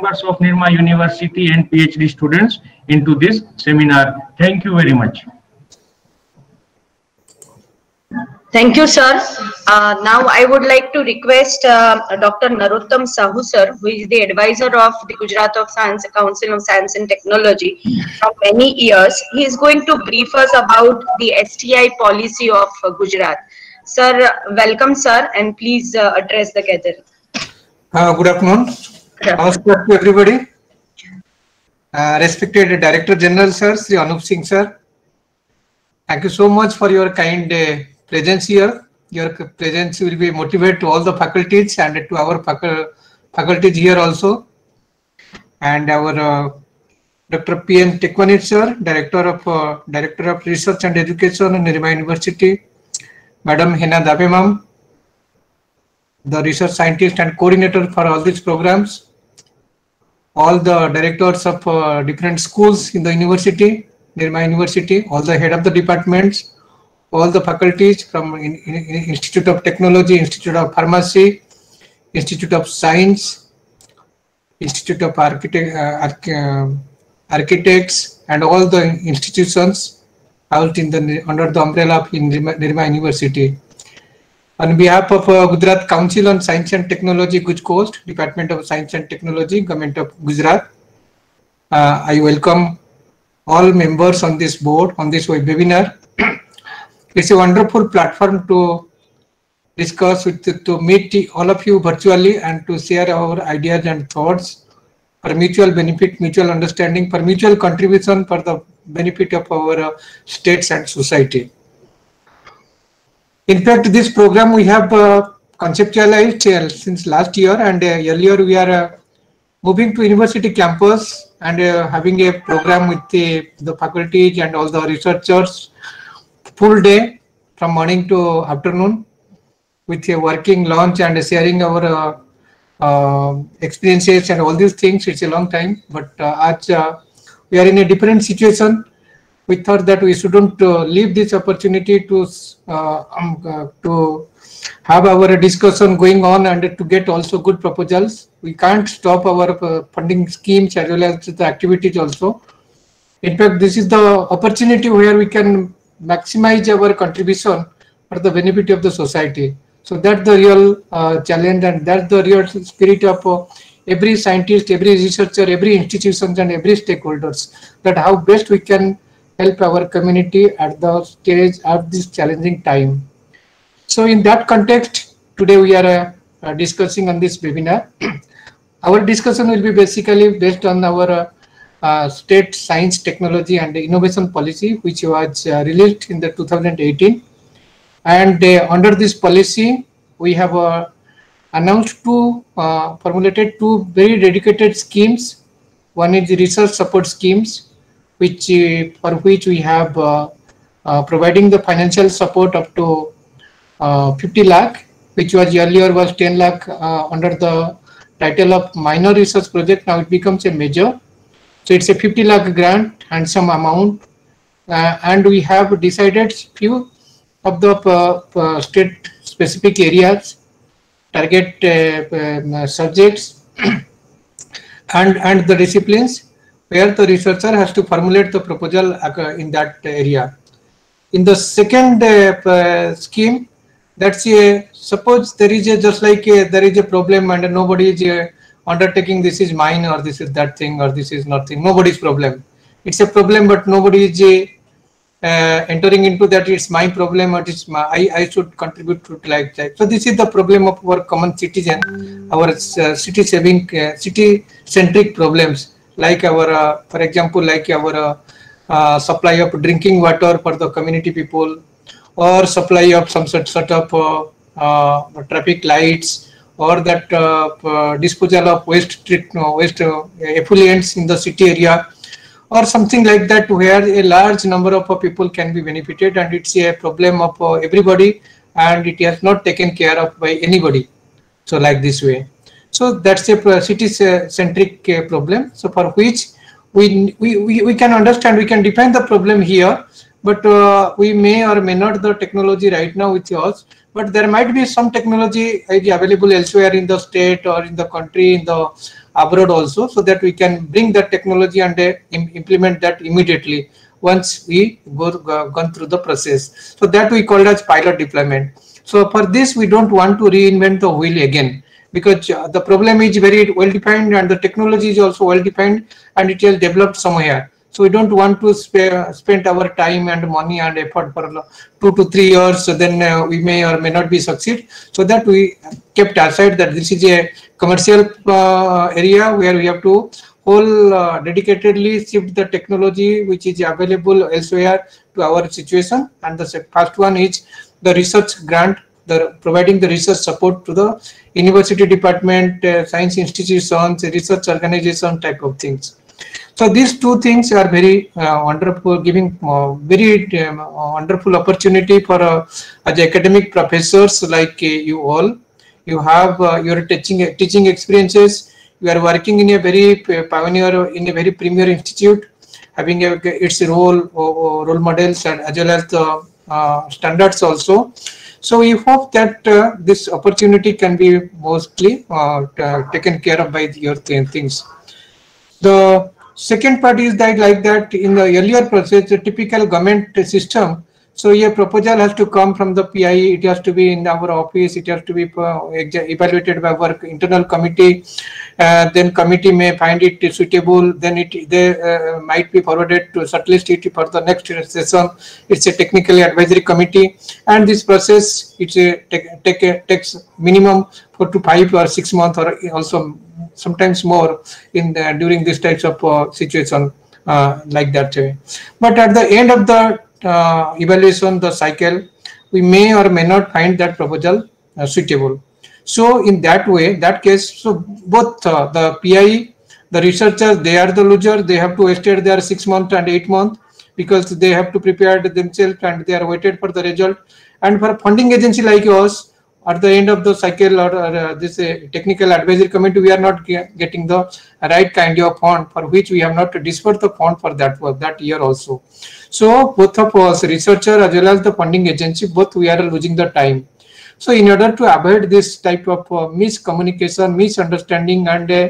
members of Nirma University and PhD students into this seminar. Thank you very much. Thank you, sir. Uh, now I would like to request uh, Dr. Narottam Sahu, sir, who is the advisor of the Gujarat of Science Council of Science and Technology for many years. He is going to brief us about the STI policy of uh, Gujarat. Sir, welcome, sir, and please uh, address the gathering. Uh, good afternoon. Namaskar to everybody. Uh, respected Director General, sir, Sri Anup Singh, sir. Thank you so much for your kind uh, presence here. Your presence will be motivate to all the faculties and to our faculties here also. And our uh, Dr. P.N. Tekwani, sir, Director of uh, Director of Research and Education in Nirma University. Madam Hina Dabemam, the research scientist and coordinator for all these programs. All the directors of uh, different schools in the university, Nirma University, all the head of the departments, all the faculties from in, in, in Institute of Technology, Institute of Pharmacy, Institute of Science, Institute of Architect, uh, Arch uh, Architects, and all the institutions out in the under the umbrella of Nirma, Nirma University. On behalf of uh, Gujarat Council on Science and Technology, GUJCOST, Department of Science and Technology, Government of Gujarat, uh, I welcome all members on this board on this webinar it's a wonderful platform to discuss with to meet all of you virtually and to share our ideas and thoughts for mutual benefit, mutual understanding, for mutual contribution for the benefit of our uh, states and society. In fact, this program we have uh, conceptualized uh, since last year and uh, earlier we are moving to university campus and uh, having a program with the, the faculties and all the researchers full day from morning to afternoon with a working lunch and sharing our uh, uh, experiences and all these things. It's a long time, but as we are in a different situation, we thought that we shouldn't uh, leave this opportunity to uh, um, to have our discussion going on and to get also good proposals. We can't stop our funding schemes as well as the activities also. In fact, this is the opportunity where we can maximize our contribution for the benefit of the society. So that's the real uh, challenge and that's the real spirit of uh, every scientist, every researcher, every institution and every stakeholders that how best we can help our community at the stage at this challenging time. So in that context, today we are uh, discussing on this webinar. our discussion will be basically based on our uh, uh, state science technology and innovation policy which was uh, released in the 2018 and uh, under this policy we have uh, announced two formulated two very dedicated schemes one is research support schemes which uh, for which we have providing the financial support up to 50 lakh which was earlier was 10 lakh under the title of minor research project. Now it becomes a major. So it's a 50 lakh grant and some amount. Uh, and we have decided few of the uh, uh state specific areas, target uh, um, subjects and, and the disciplines where the researcher has to formulate the proposal uh, in that area. In the second scheme, that's a suppose there is a just like a, there is a problem and nobody is undertaking this is mine or this is that thing or this is nothing. Nobody's problem. It's a problem but nobody is uh, entering into that it's my problem or it's my i, I should contribute to like that. So this is the problem of our common citizen our uh, city saving uh, city centric problems like our uh, for example like our uh, uh, supply of drinking water for the community people or supply of some sort, of traffic lights or that uh, uh, disposal of waste treat, waste uh, effluents in the city area or something like that where a large number of people can be benefited and it's a problem of everybody and it has not taken care of by anybody. So like this way so that's a city centric problem so for which we, we, we, can understand we can define the problem here but uh, we may or may not the technology right now with us but there might be some technology available elsewhere in the state or in the country in the abroad also so that we can bring that technology and uh, implement that immediately once we go, go gone through the process. So that we call as pilot deployment. So for this, we don't want to reinvent the wheel again because uh, the problem is very well defined and the technology is also well defined and it is developed somewhere. So we don't want to spare, spend our time and money and effort for two to three years. So then uh, we may or may not be succeed. So that we kept aside that this is a commercial uh, area where we have to whole uh, dedicatedly shift the technology which is available elsewhere to our situation. And the first one is the research grant, the providing the research support to the university department, uh, science institutions, research organization type of things. So these two things are very uh, wonderful, giving uh, very um, wonderful opportunity for uh, as academic professors like you all. You have your teaching teaching experiences. You are working in a very pioneer, in a very premier institute, having a, its role role models and as well as the standards also. So we hope that uh, this opportunity can be mostly uh, taken care of by your things. The second part is that like that in the earlier process, the typical government system, so a proposal has to come from the PI, it has to be in our office, it has to be uh, evaluated by our internal committee, uh, then committee may find it suitable, then it they uh, might be forwarded to it for the next session. It's a technical advisory committee, and this process it's a take, takes minimum four to five or six months, or also sometimes more in the, during these types of uh, situation uh, like that. But at the end of the uh, evaluation, the cycle, we may or may not find that proposal uh, suitable. So in that way, that case, so both uh, the PI, the researchers, they are the loser. They have to wasted their six months and eight months because they have to prepare themselves and they are waited for the result. And for funding agency like us, at the end of the cycle or, or uh, this uh, technical advisory committee, we are not get, getting the right kind of fund for which we have not disbursed the fund for that work that year also. So both of us, researcher as well as the funding agency, both we are losing the time. So in order to avoid this type of uh, miscommunication, misunderstanding, and uh,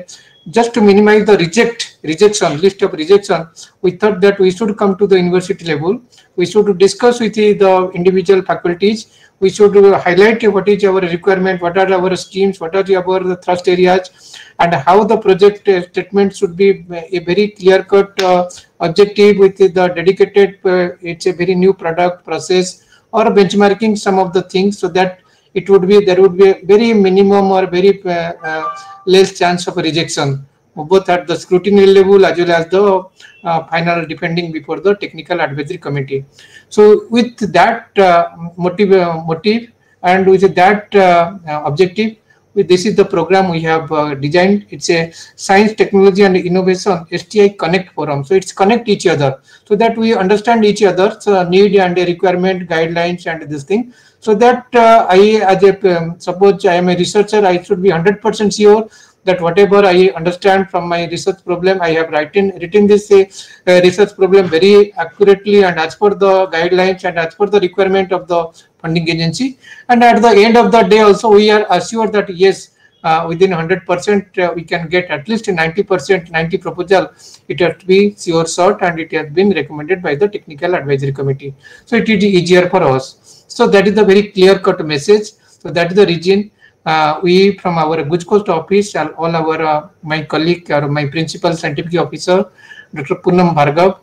just to minimize the reject rejection list of rejection, we thought that we should come to the university level. We should discuss with the individual faculties we should highlight what is our requirement, what are our schemes, what are our thrust areas, and how the project statement should be a very clear-cut uh, objective with the dedicated, uh, it's a very new product process, or benchmarking some of the things so that it would be there would be a very minimum or very uh, uh less chance of rejection. Both at the scrutiny level as well as the uh, final depending before the technical advisory committee. So with that uh, motive, uh, motive and with that uh, objective, this is the program we have uh, designed. It's a science, technology, and innovation STI Connect forum. So it's connect each other so that we understand each other's uh, need and requirement, guidelines, and this thing. So that I, as a um, suppose I am a researcher, I should be 100% sure that whatever I understand from my research problem, I have written written this uh, research problem very accurately and as per the guidelines and as per the requirement of the funding agency. And at the end of the day, also we are assured that yes, uh, within 100% uh, we can get at least 90% 90 proposal. It has to be sure short and it has been recommended by the technical advisory committee. So it is easier for us. So that is the very clear cut message. So that is the reason uh, we from our GUJCOST office, all our uh, my colleague or my principal scientific officer, Dr. Poonam Bhargav,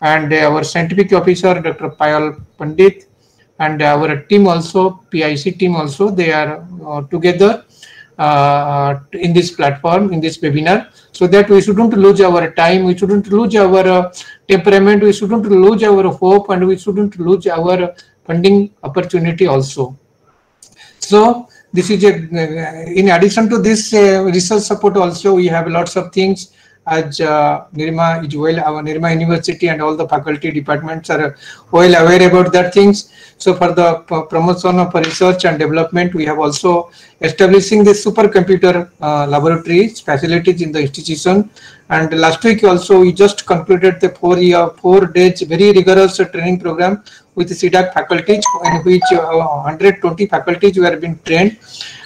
and our scientific officer, Dr. Payal Pandit, and our team also, PIC team also, they are uh, together uh, in this platform, in this webinar, so that we shouldn't lose our time, we shouldn't lose our uh, temperament, we shouldn't lose our hope, and we shouldn't lose our funding opportunity also. So this is a, in addition to this uh, research support also we have lots of things as uh, Nirma is well, our Nirma University and all the faculty departments are well aware about that things. So for the promotion of research and development, we have also establishing the supercomputer uh, laboratories facilities in the institution. And last week also we just concluded the four year, four days very rigorous training program with CDAC faculties in which uh, 120 faculties were being trained.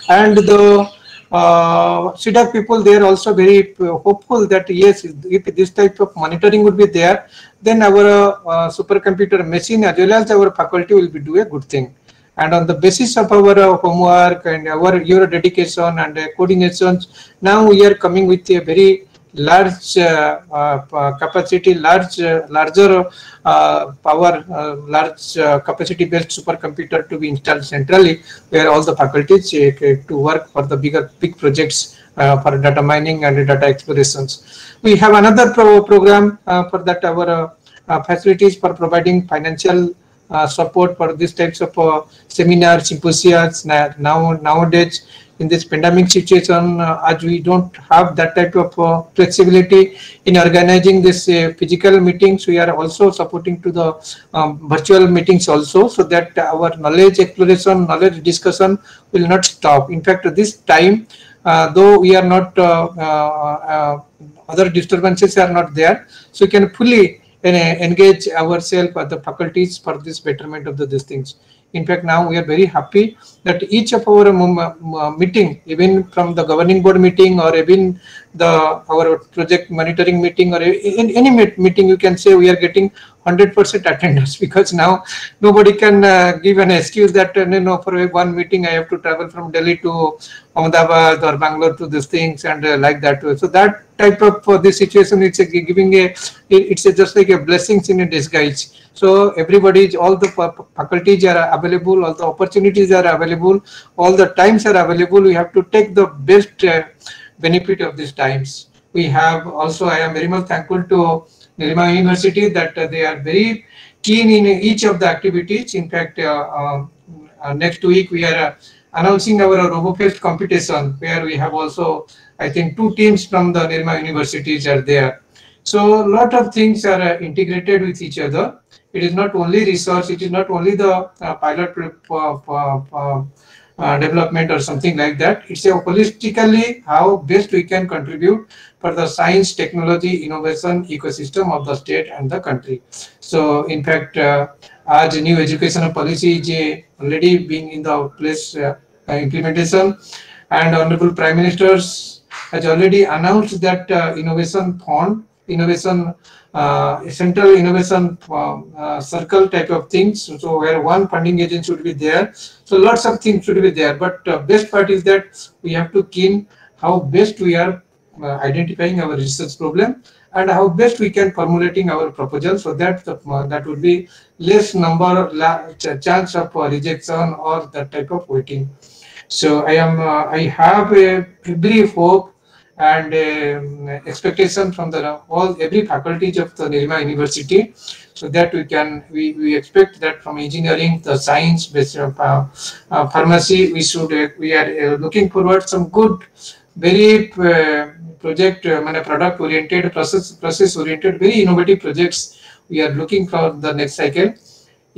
And the uh, CDAC people, they are also very hopeful that yes, if this type of monitoring would be there, then our uh, supercomputer machine as well as our faculty will be do a good thing. And on the basis of our uh, homework and our your dedication and uh, coordinations, now we are coming with a very large uh, uh, capacity, large, uh, larger power, large capacity based supercomputer to be installed centrally, where all the faculties to work for the bigger big projects for data mining and data explorations. We have another pro program for that our facilities for providing financial uh, support for these types of uh, seminars, symposiums. Now, nowadays, in this pandemic situation, uh, as we don't have that type of uh, flexibility in organizing this uh, physical meetings, we are also supporting to the um, virtual meetings also, so that our knowledge exploration, knowledge discussion will not stop. In fact, this time, uh, though we are not, uh, uh, other disturbances are not there, so we can fully Uh, engage ourselves, at the faculties for this betterment of the, these things. In fact, now we are very happy that each of our um, uh, uh, meeting, even from the governing board meeting or even the our project monitoring meeting or in any meeting, you can say we are getting 100% attendance because now nobody can uh, give an excuse that uh, you know for one meeting I have to travel from Delhi to Ahmedabad or Bangalore to these things and uh, like that. So that type of for this situation, it's a, giving a it's a, just like a blessings in a disguise. So everybody, all the faculties are available, all the opportunities are available, all the times are available. We have to take the best uh, benefit of these times. We have also, I am very much thankful to Nirma University that uh, they are very keen in each of the activities. In fact, uh, uh next week we are uh, announcing our RoboFest competition where we have also, I think, two teams from the Nirma universities are there. So a lot of things are uh, integrated with each other. It is not only research, it is not only the uh, pilot uh, development or something like that. It's a holistically how best we can contribute for the science, technology, innovation ecosystem of the state and the country. So in fact, uh, as new educational policy is already being in the place uh, implementation and Honorable Prime Minister has already announced that uh, innovation fund, innovation uh, central innovation uh, circle type of things. So where one funding agent should be there. So lots of things should be there. But uh, best part is that we have to keen how best we are identifying our research problem and how best we can formulating our proposal so that the, uh, that would be less number la chance of uh, rejection or that type of waiting. So I am I have a brief hope and um, expectation from the all every faculties of the Nirma University so that we can we, we expect that from engineering the science based uh, uh, pharmacy we should uh, we are uh, looking forward some good very uh, project uh, product oriented process process oriented very innovative projects we are looking for the next cycle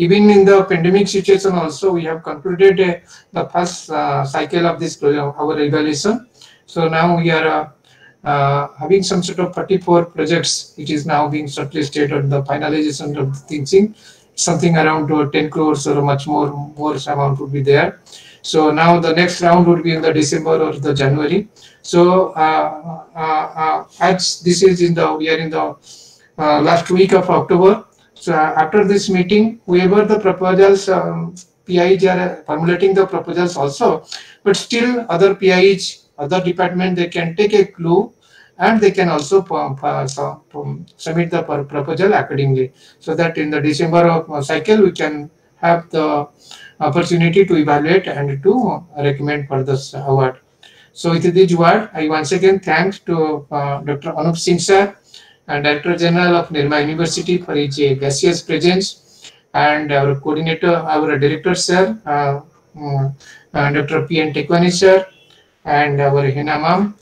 even in the pandemic situation also we have concluded uh, the first cycle of this program, our evaluation so now we are uh, uh, having some sort of 34 projects, which is now being shortlisted on the finalization of the thinking. Something around uh, 10 crores or much more, more amount would be there. So now the next round would be in the December or the January. So uh, uh, uh as this is in the, we are in the last week of October. So after this meeting, whoever the proposals, um, PIs are formulating the proposals also, but still other PIs other department, they can take a clue and they can also submit the proposal accordingly. So that in the December uh, cycle, we can have the opportunity to evaluate and to recommend for this award. So with this word, I once again thanks to uh, Dr. Anup Singh sir and Director General of Nirma University for his uh, gracious presence and our coordinator, our director sir, uh, uh, Dr. P. N. Tekwani sir, and our Hina ma'am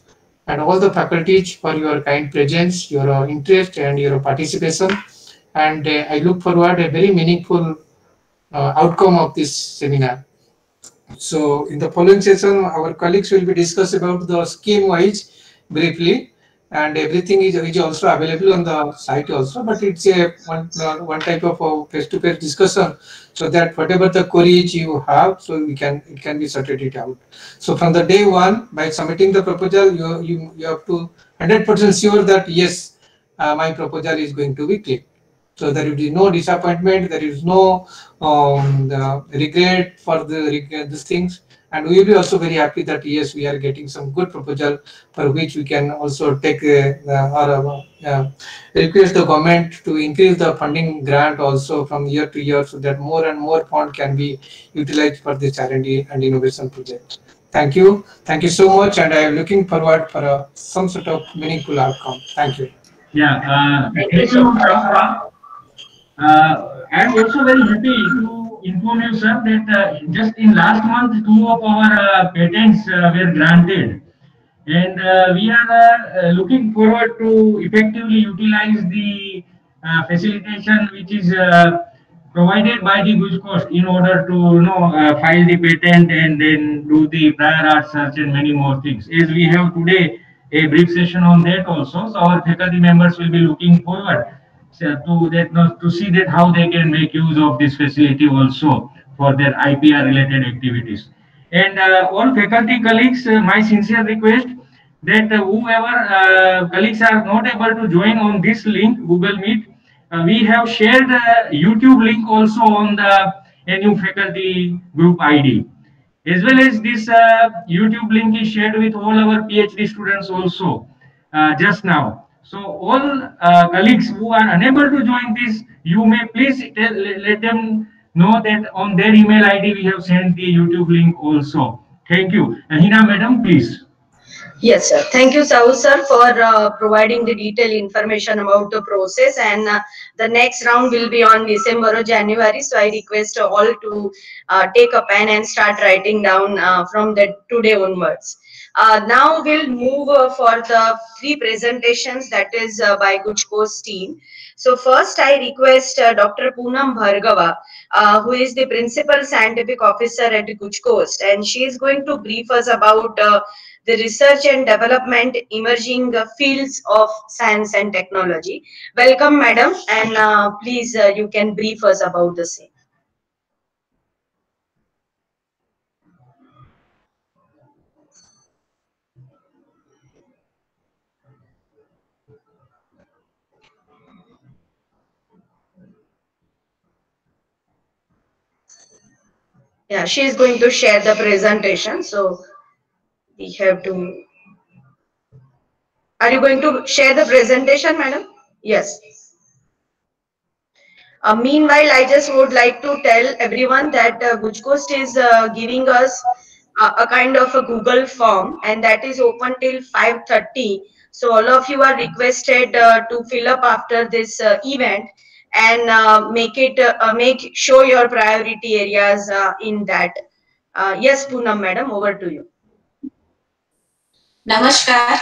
and all the faculties for your kind presence, your interest and your participation. And uh, I look forward a very meaningful uh, outcome of this seminar. So in the following session, our colleagues will be discuss about the scheme wise briefly. and everything is, is also available on the site also but it's a one one type of face-to-face discussion so that whatever the queries you have so we can it can be sorted it out so from the day one by submitting the proposal you you, you have to 100 percent sure that yes uh, my proposal is going to be clicked so there will be no disappointment there is no um, regret for the these things and we will be also very happy that yes we are getting some good proposal for which we can also take uh, or uh, request the government to increase the funding grant also from year to year so that more and more fund can be utilized for this R&D and innovation project. Thank you. Thank you so much and I am looking forward for uh, some sort of meaningful outcome. Thank you. Yeah, uh, uh, I'm also very happy to inform you, sir, that uh, just in last month, two of our uh, patents uh, were granted. And we are looking forward to effectively utilize the facilitation which is provided by the GUJCOST in order to you know uh, file the patent and then do the prior art search and many more things. As we have today a brief session on that also, so our faculty members will be looking forward to that to see that how they can make use of this facility also for their IPR related activities. And uh, all faculty colleagues, uh, my sincere request that uh, whoever uh, colleagues are not able to join on this link, Google Meet, uh, we have shared YouTube link also on the NU faculty group ID. As well as this uh, YouTube link is shared with all our PhD students also just now. So all uh, colleagues who are unable to join this, you may please tell, let them know that on their email ID we have sent the YouTube link also. Thank you. Hina madam, please. Yes, sir. Thank you, Sahu sir, for uh, providing the detailed information about the process. And uh, the next round will be on December or January. So I request all to uh, take a pen and start writing down uh, from the today onwards. Uh, now we'll move uh, for the three presentations that is uh, by GUJCOST team. So first I request uh, Dr. Poonam Bhargava, uh, who is the Principal Scientific Officer at GUJCOST and she is going to brief us about uh, the research and development emerging fields of science and technology. Welcome madam and please you can brief us about the same. Yeah she is going to share the presentation so we have to are you going to share the presentation madam? Yes. Uh, meanwhile i just would like to tell everyone that uh, is uh, giving us a, a kind of a google form and that is open till 5:30 so all of you are requested uh, to fill up after this uh, event and uh, make it uh, make show your priority areas uh, in that yes Poonam madam over to you namaskar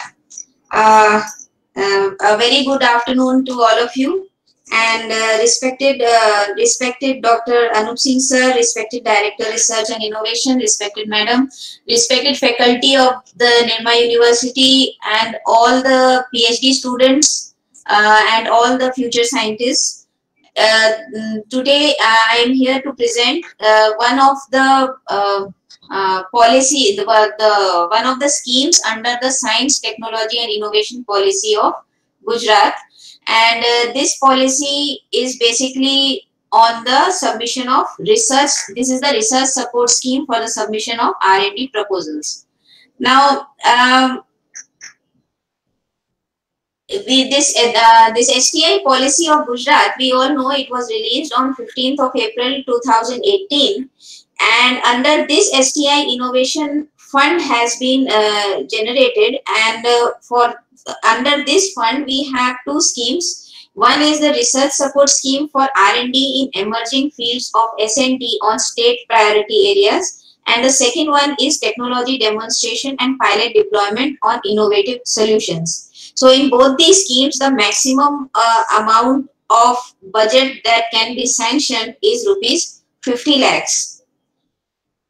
a very good afternoon to all of you and uh, respected uh, respected Dr. Anup Singh sir, respected Director Research and Innovation, respected Madam, respected faculty of the Nirma University and all the PhD students uh, and all the future scientists. Uh, mm, today uh, I am here to present uh, one of the policy, the, the one of the schemes under the Science, Technology and Innovation Policy of Gujarat. And this policy is basically on the submission of research. This is the research support scheme for the submission of R&D proposals. Now, um, we, this uh, this STI policy of Gujarat, we all know it was released on 15th of April 2018, and under this STI Innovation Fund has been uh, generated, and uh, for under this fund we have two schemes. One is the research support scheme for R&D in emerging fields of S&T on state priority areas, and the second one is technology demonstration and pilot deployment on innovative solutions. So in both these schemes, the maximum uh, amount of budget that can be sanctioned is rupees 50 lakhs.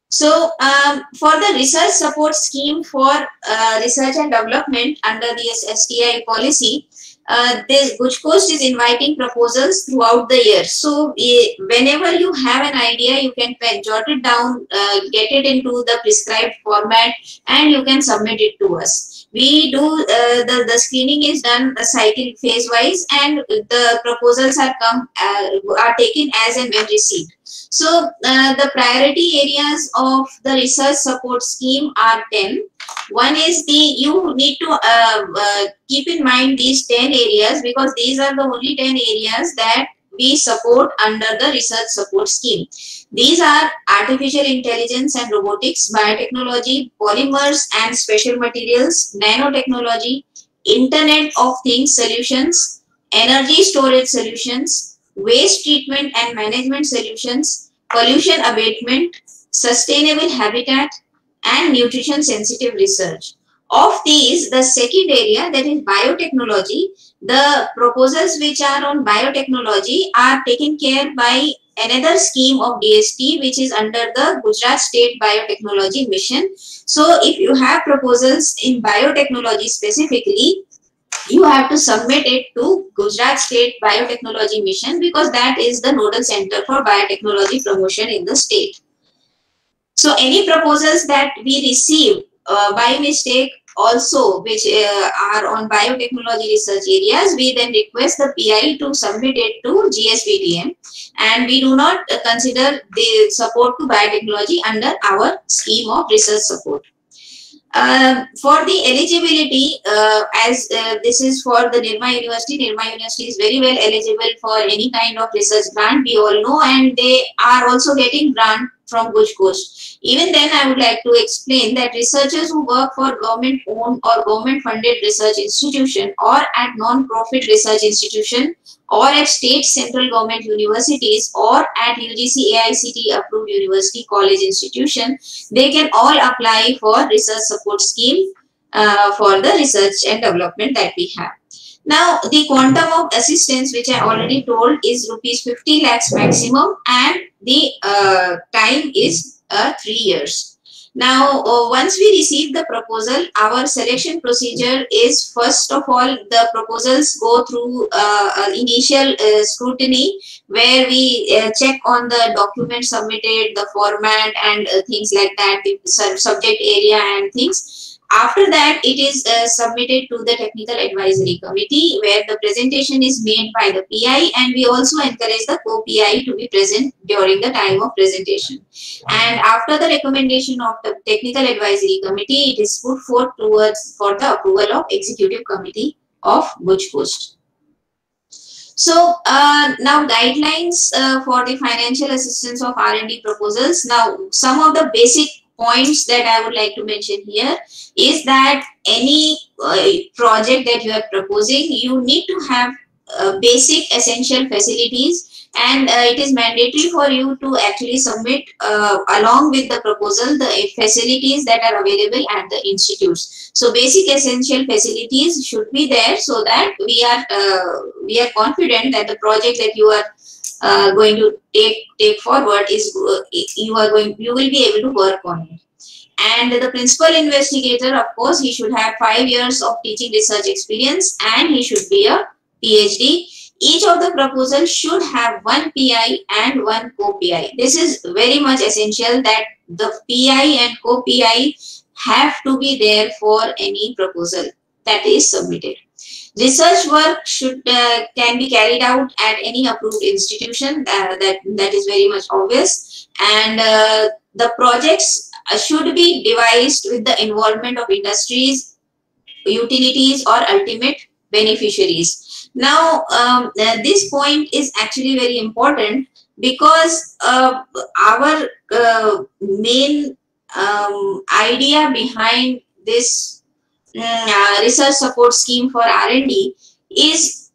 So um, for the research support scheme for uh, research and development under the STI policy, uh, this GUJCOST is inviting proposals throughout the year. So uh, whenever you have an idea, you can jot it down, uh, get it into the prescribed format and you can submit it to us. We do, uh, the, the screening is done cycle phase wise and the proposals are come, uh, are taken as and when received. So uh, the priority areas of the research support scheme are 10 one is the, you need to uh, uh, keep in mind these 10 areas because these are the only 10 areas that we support under the research support scheme. These are artificial intelligence and robotics, biotechnology, polymers and special materials, nanotechnology, internet of things solutions, energy storage solutions, waste treatment and management solutions, pollution abatement, sustainable habitat, and nutrition sensitive research. Of these, the second area that is biotechnology, the proposals which are on biotechnology are taken care by another scheme of DST which is under the Gujarat State Biotechnology Mission. So if you have proposals in biotechnology specifically, you have to submit it to Gujarat State Biotechnology Mission because that is the nodal center for biotechnology promotion in the state. So any proposals that we receive by mistake also which uh, are on biotechnology research areas, we then request the PI to submit it to GSBTM and we do not uh, consider the support to biotechnology under our scheme of research support. Uh, for the eligibility, uh, as uh, this is for the Nirma University, Nirma University is very well eligible for any kind of research grant, we all know, and they are also getting grant from GUJCOST. Even then, I would like to explain that researchers who work for government-owned or government-funded research institution or at non-profit research institution or at state central government universities or at UGC AICT approved university college institution, they can all apply for research support scheme uh, for the research and development that we have. Now, the quantum of assistance, which I already told, is rupees 50 lakhs maximum and the uh, time is uh, three years. Now, uh, once we receive the proposal, our selection procedure is first of all, the proposals go through uh, initial uh, scrutiny where we uh, check on the document submitted, the format and things like that, the subject area and things. After that, it is uh, submitted to the technical advisory committee where the presentation is made by the PI and we also encourage the co-PI to be present during the time of presentation. And after the recommendation of the technical advisory committee, it is put forth towards for the approval of executive committee of GUJCOST. So uh, now guidelines uh, for the financial assistance of R&D proposals. Now some of the basic points that I would like to mention here is that any uh, project that you are proposing, you need to have uh, basic essential facilities and uh, it is mandatory for you to actually submit uh, along with the proposal the facilities that are available at the institutes. So basic essential facilities should be there so that we are uh, we are confident that the project that you are uh, going to take take forward is you are going you will be able to work on it. And the principal investigator of course he should have five years of teaching research experience and he should be a phd each of the proposals should have one pi and one co-pi this is very much essential that the pi and co-pi have to be there for any proposal that is submitted Research work should uh, can be carried out at any approved institution. Uh, that that is very much obvious. And uh, the projects uh, should be devised with the involvement of industries, utilities, or ultimate beneficiaries. Now, um, uh, this point is actually very important because uh, our main um, idea behind this uh, research support scheme for R&D is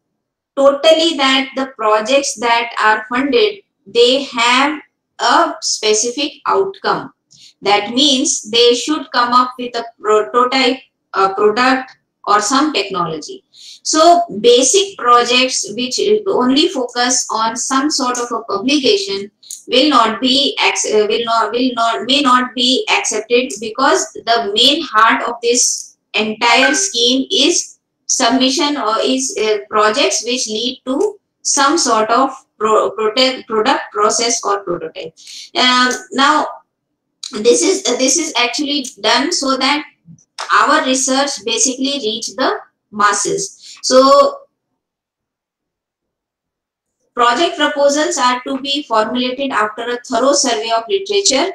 totally that the projects that are funded, they have a specific outcome. That means they should come up with a prototype, a product or some technology. So basic projects which only focus on some sort of a publication will not be uh, will not will not may not be accepted because the main heart of this entire scheme is submission or is uh, projects which lead to some sort of pro product process or prototype. Uh, now, this is uh, this is actually done so that our research basically reach the masses. So, project proposals are to be formulated after a thorough survey of literature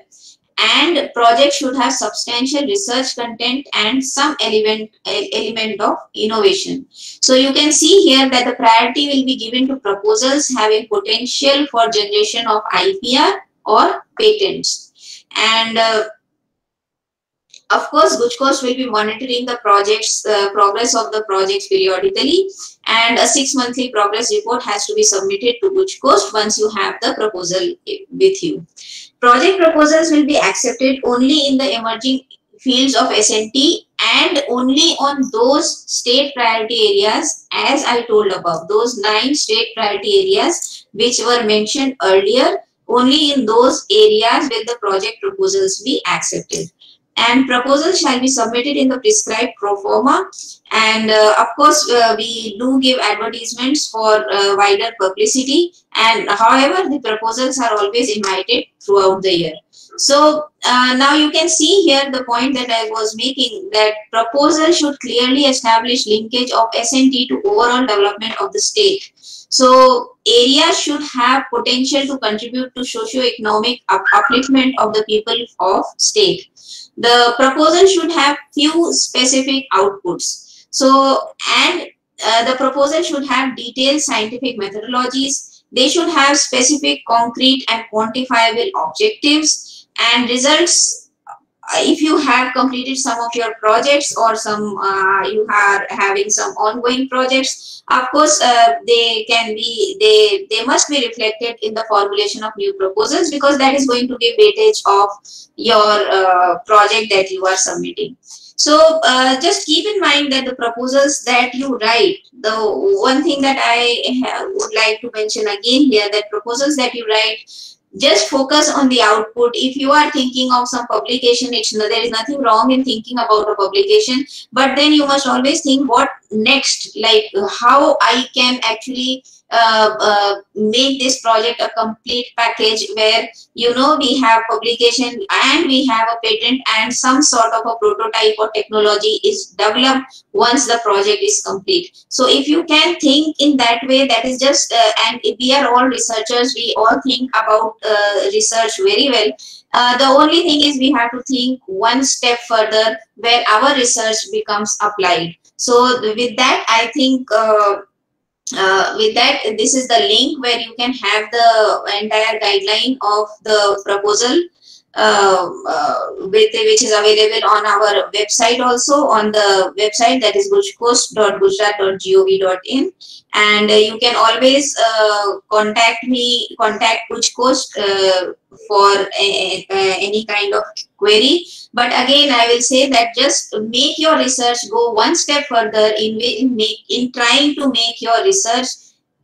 and project should have substantial research content and some element element of innovation. So you can see here that the priority will be given to proposals having potential for generation of ipr or patents. And uh, of course, GUJCOST will be monitoring the project's uh, progress of the projects periodically. And a six monthly progress report has to be submitted to GUJCOST once you have the proposal with you. Project proposals will be accepted only in the emerging fields of S&T and only on those state priority areas as I told above. Those nine state priority areas which were mentioned earlier, only in those areas will the project proposals be accepted and proposals shall be submitted in the prescribed pro forma and uh, of course uh, we do give advertisements for uh, wider publicity and however the proposals are always invited throughout the year so uh, now you can see here the point that I was making that proposal should clearly establish linkage of S&T to overall development of the state. So areas should have potential to contribute to socio-economic upliftment of the people of state. The proposal should have few specific outputs. So, and uh, the proposal should have detailed scientific methodologies. They should have specific, concrete and quantifiable objectives and results if you have completed some of your projects or some uh, you are having some ongoing projects of course uh, they can be they they must be reflected in the formulation of new proposals because that is going to give weightage of your uh, project that you are submitting. So uh, just keep in mind that the proposals that you write the one thing that i would like to mention again here that proposals that you write just focus on the output. If you are thinking of some publication it's there is nothing wrong in thinking about a publication but then you must always think what next like how i can actually make this project a complete package where you know we have publication and we have a patent and some sort of a prototype or technology is developed once the project is complete. So if you can think in that way that is just uh, and we are all researchers we all think about uh, research very well uh, the only thing is we have to think one step further where our research becomes applied. So with that i think uh, uh, with that this is the link where you can have the entire guideline of the proposal which is available on our website also on the website that is gujcost.gujarat.gov.in and uh, you can always uh, contact me contact GUJCOST uh, for a, a, any kind of query. But again i will say that just make your research go one step further in in, make, in trying to make your research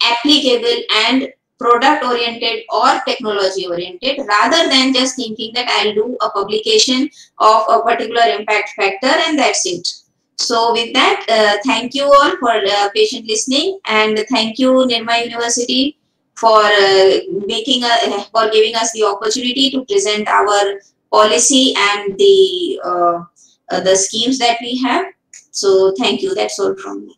applicable and product oriented or technology oriented rather than just thinking that I'll do a publication of a particular impact factor and that's it. So with that, uh, thank you all for uh, patient listening and thank you Nirma University for uh, making a, for giving us the opportunity to present our policy and the uh, uh, the schemes that we have. So thank you. That's all from me.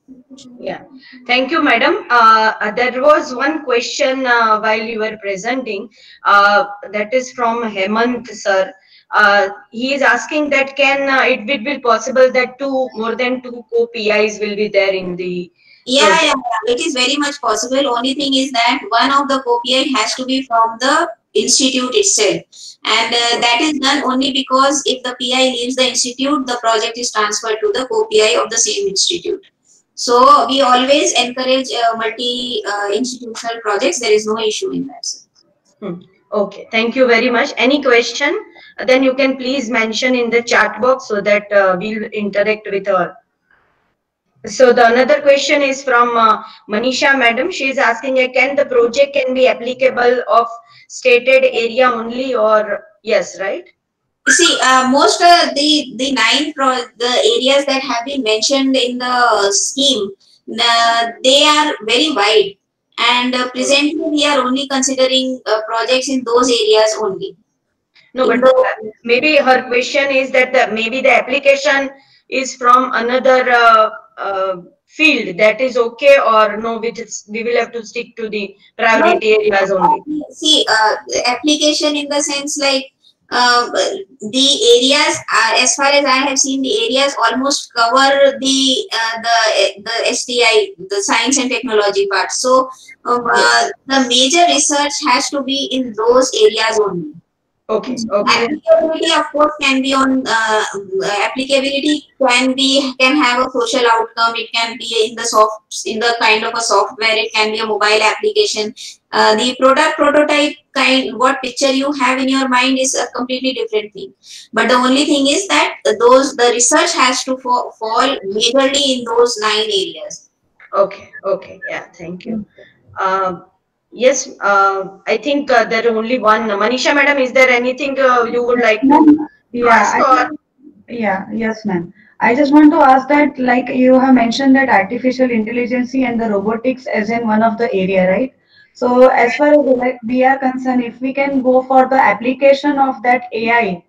Yeah, thank you, madam. Uh, uh, there was one question uh, while you were presenting. Uh, that is from Hemant sir. Uh, he is asking that can uh, it will be possible that two more than two co-PIs will be there in the yeah, yeah, it is very much possible. Only thing is that one of the co-PI has to be from the institute itself and uh, that is done only because if the PI leaves the institute, the project is transferred to the co-PI of the same institute. So we always encourage uh, multi-institutional uh, projects. There is no issue in that. Hmm. Okay, thank you very much. Any question? Then you can please mention in the chat box so that uh, we'll interact with her. So the another question is from uh, Manisha madam. She is asking, uh, can the project can be applicable of stated area only or yes, right? See, uh, most of the the nine pro the areas that have been mentioned in the scheme, uh, they are very wide, and uh, presently we are only considering uh, projects in those areas only. No, but maybe her question is that the, maybe the application is from another uh, field that is okay or no we, just, we will have to stick to the priority areas only. See uh, application in the sense like uh, the areas uh, as far as i have seen the areas almost cover the uh, the the sti the science and technology part. So um, uh, the major research has to be in those areas only Okay. Okay. Applicability, of course, can be on uh, applicability can be can have a social outcome. It can be in the soft in the kind of a software. It can be a mobile application. Uh, the product prototype kind what picture you have in your mind is a completely different thing. But the only thing is that those the research has to fall, fall majorly in those nine areas. Okay. Okay. Yeah. Thank you. Um, Yes, uh, I think uh, there are only one. Manisha, madam, is there anything uh, you would like to yeah, ask? Or? Yeah, yes, ma'am. I just want to ask that, like you have mentioned that artificial intelligence and the robotics as in one of the area, right? So as far as we are concerned, if we can go for the application of that AI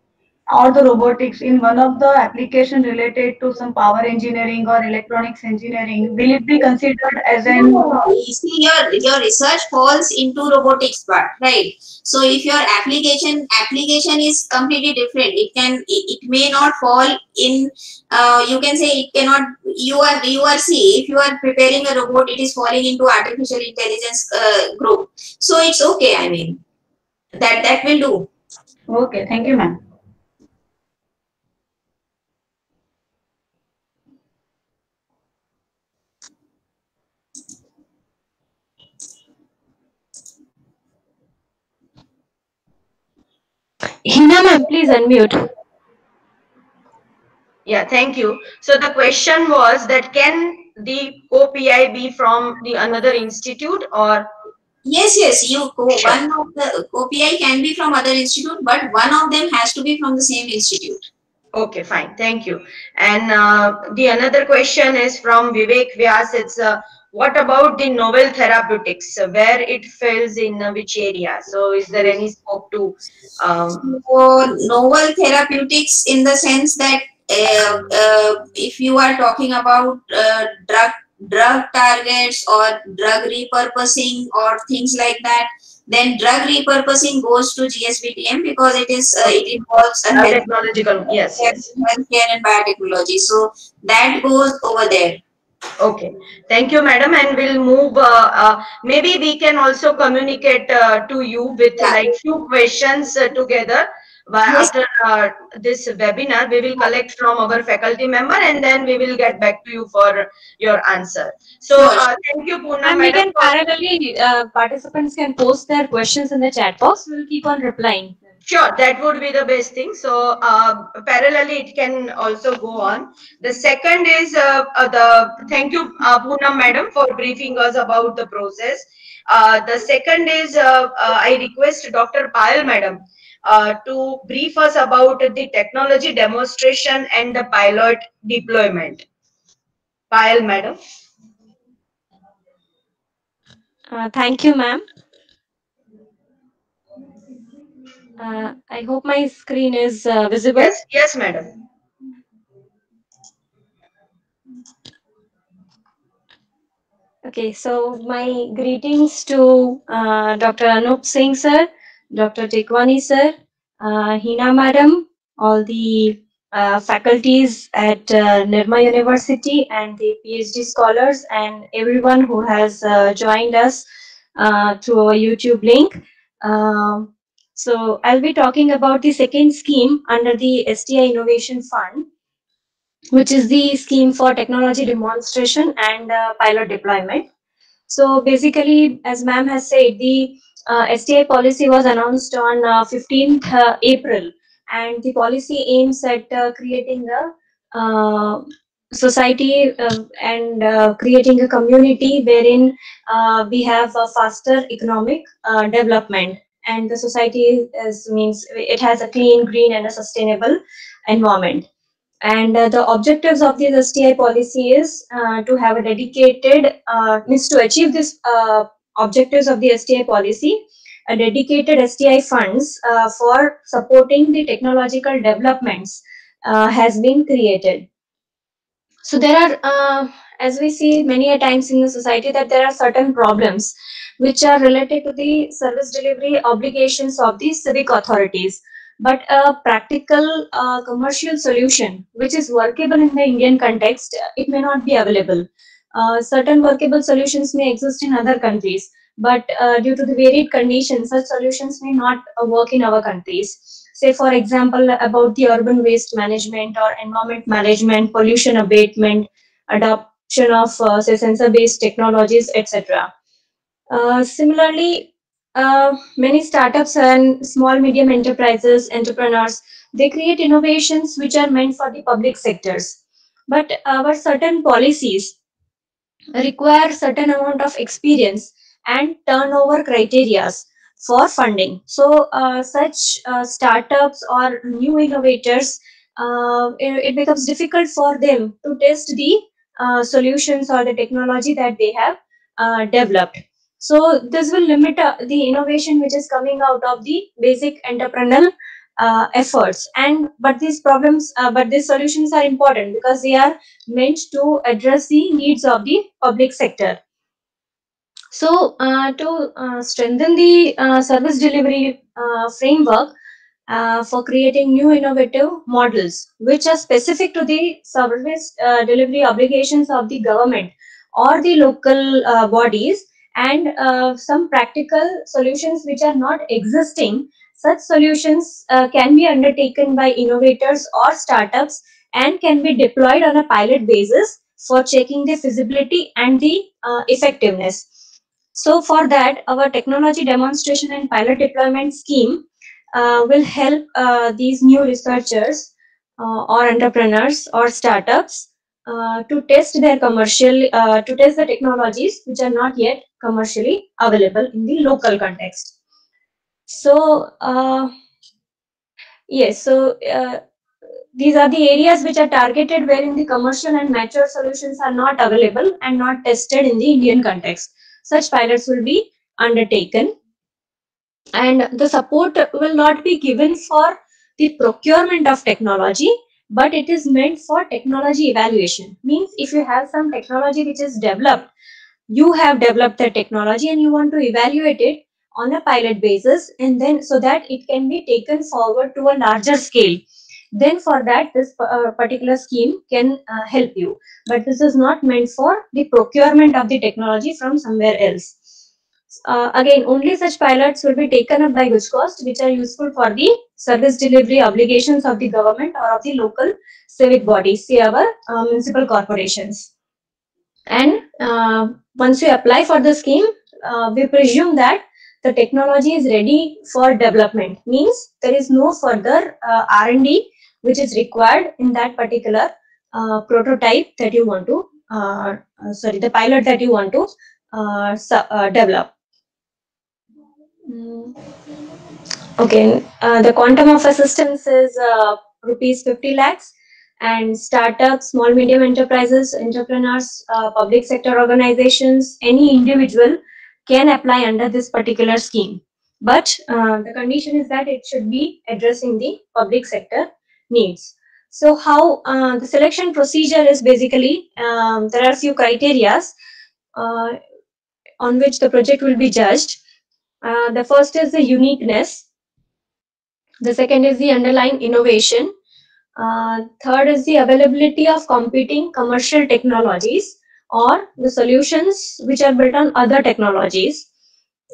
or the robotics in one of the application related to some power engineering or electronics engineering will it be considered as an you see your your research falls into robotics part right? So if your application application is completely different it can it, it may not fall in uh, you can say it cannot you are you are see if you are preparing a robot it is falling into artificial intelligence uh, group. So it's okay i mean. That that will do. Okay thank you ma'am Hina ma'am, please unmute. Yeah, thank you. So the question was that can the co-PI be from the another institute or? Yes, yes, you go. One of the co-PI can be from other institute, but one of them has to be from the same institute. Okay, fine. Thank you. And uh, the another question is from Vivek Vyas. It's uh, what about the novel therapeutics? Where it falls in which area? So, is there any scope to? Um... So, novel therapeutics in the sense that uh, uh, if you are talking about uh, drug drug targets or drug repurposing or things like that, then drug repurposing goes to GSBTM because it is uh, it involves a technological yes, yes healthcare and biotechnology. So that goes over there. Okay, thank you, madam. And we'll move. Uh, uh, maybe we can also communicate uh, to you with yeah. like few questions uh, together. But yes. after uh, this webinar, we will collect from our faculty member and then we will get back to you for your answer. So uh, thank you, Poonam. And we can parallelly, participants can post their questions in the chat box. We'll keep on replying. Sure, that would be the best thing. So uh, parallelly, it can also go on. The second is uh, uh, the thank you, uh, Poonam madam, for briefing us about the process. the second is I request Dr. Payal madam to brief us about the technology demonstration and the pilot deployment. Payal madam. thank you, ma'am. Uh, I hope my screen is uh, visible. Yes, yes, madam. Okay, so my greetings to uh, Dr. Anup Singh sir, Dr. Tekwani sir, uh, Hina madam, all the uh, faculties at uh, Nirma University and the PhD scholars and everyone who has uh, joined us uh, through our YouTube link. Um, so I'll be talking about the second scheme under the STI Innovation Fund, which is the scheme for technology demonstration and uh, pilot deployment. So basically, as ma'am has said, the uh, STI policy was announced on uh, 15th uh, April, and the policy aims at uh, creating a uh, society and creating a community wherein we have a faster economic development and the society is means it has a clean, green, and a sustainable environment. And uh, the objectives of this STI policy is uh, to have a dedicated uh, means to achieve this uh, objectives of the STI policy. A dedicated STI funds uh, for supporting the technological developments uh, has been created. So there are, as we see many a times in the society, that there are certain problems which are related to the service delivery obligations of the civic authorities. But a practical uh, commercial solution which is workable in the Indian context, it may not be available. Uh, certain workable solutions may exist in other countries, but uh, due to the varied conditions, such solutions may not uh, work in our countries say for example about the urban waste management or environment management pollution abatement adoption of uh, say sensor based technologies etc similarly uh, many startups and small medium enterprises entrepreneurs they create innovations which are meant for the public sectors but our certain policies require certain amount of experience and turnover criterias for funding. So uh, such uh, startups or new innovators, uh, it, it, becomes difficult for them to test the uh, solutions or the technology that they have uh, developed. So this will limit uh, the innovation which is coming out of the basic entrepreneurial efforts. And but these problems, but these solutions are important because they are meant to address the needs of the public sector. So uh, to uh, strengthen the uh, service delivery framework for creating new innovative models, which are specific to the service delivery obligations of the government or the local bodies, and uh, some practical solutions which are not existing such solutions uh, can be undertaken by innovators or startups and can be deployed on a pilot basis for checking the feasibility and the uh, effectiveness. So for that, our technology demonstration and pilot deployment scheme uh, will help uh, these new researchers uh, or entrepreneurs or startups to test their commercial, uh, to test the technologies which are not yet commercially available in the local context. So, uh, yes, so these are the areas which are targeted wherein the commercial and mature solutions are not available and not tested in the Indian context. Such pilots will be undertaken. And the support will not be given for the procurement of technology but it is meant for technology evaluation. Means if you have some technology which is developed you have developed the technology and you want to evaluate it on a pilot basis and then so that it can be taken forward to a larger scale then for that this uh, particular scheme can uh, help you. But this is not meant for the procurement of the technology from somewhere else uh, again only such pilots will be taken up by Gujcost which are useful for the service delivery obligations of the government or of the local civic bodies say our uh, municipal corporations and uh, once you apply for the scheme uh, we presume that the technology is ready for development means there is no further r&d which is required in that particular uh, prototype that you want to, uh, uh sorry, the pilot that you want to uh, uh, develop. Mm. Okay, the quantum of assistance is rupees 50 lakhs and startups, small medium enterprises, entrepreneurs, public sector organizations, any individual can apply under this particular scheme. But uh, the condition is that it should be addressing the public sector needs. So how uh, the selection procedure is basically, um, there are few criterias uh, on which the project will be judged. Uh, the first is the uniqueness. The second is the underlying innovation. Uh, third is the availability of competing commercial technologies or the solutions which are built on other technologies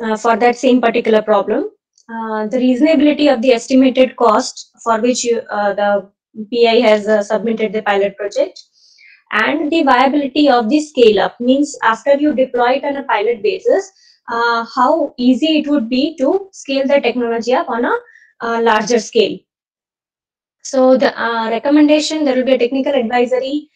uh, for that same particular problem. Uh, the reasonability of the estimated cost for which you, uh, the PI has uh, submitted the pilot project and the viability of the scale up means after you deploy it on a pilot basis, uh, how easy it would be to scale the technology up on a, a larger scale. So the uh, recommendation, there will be a technical advisory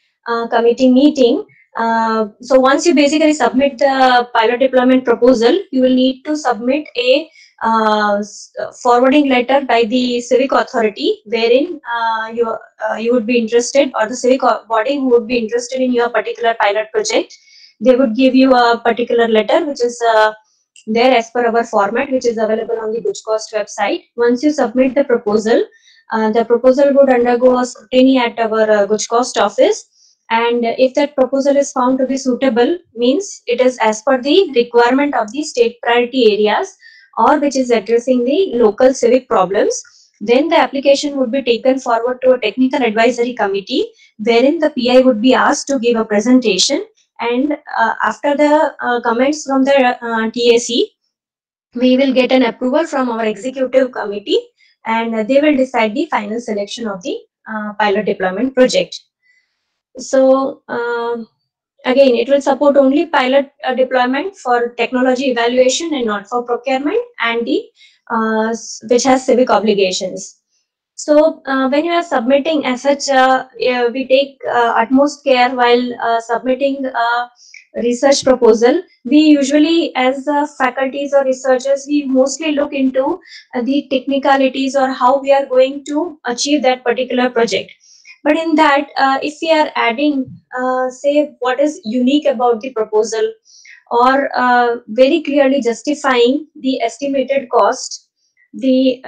committee meeting uh, so once you basically submit the pilot deployment proposal, you will need to submit a uh, uh, forwarding letter by the civic authority wherein uh, you uh, you would be interested or the civic body who would be interested in your particular pilot project they would give you a particular letter which is uh, there as per our format which is available on the Cost website. Once you submit the proposal uh, the proposal would undergo a scrutiny at our uh, Cost office. And if that proposal is found to be suitable means it is as per the requirement of the state priority areas or which is addressing the local civic problems then the application would be taken forward to a technical advisory committee wherein the pi would be asked to give a presentation and uh, after the uh, comments from the uh, tac we will get an approval from our executive committee and they will decide the final selection of the pilot deployment project. So um, again it will support only pilot deployment for technology evaluation and not for procurement and the which has civic obligations so uh, when you are submitting as such uh, we take uh, utmost care while uh, submitting a research proposal. We usually as uh, faculties or researchers we mostly look into uh, the technicalities or how we are going to achieve that particular project. But in that if we are adding say what is unique about the proposal or very clearly justifying the estimated cost the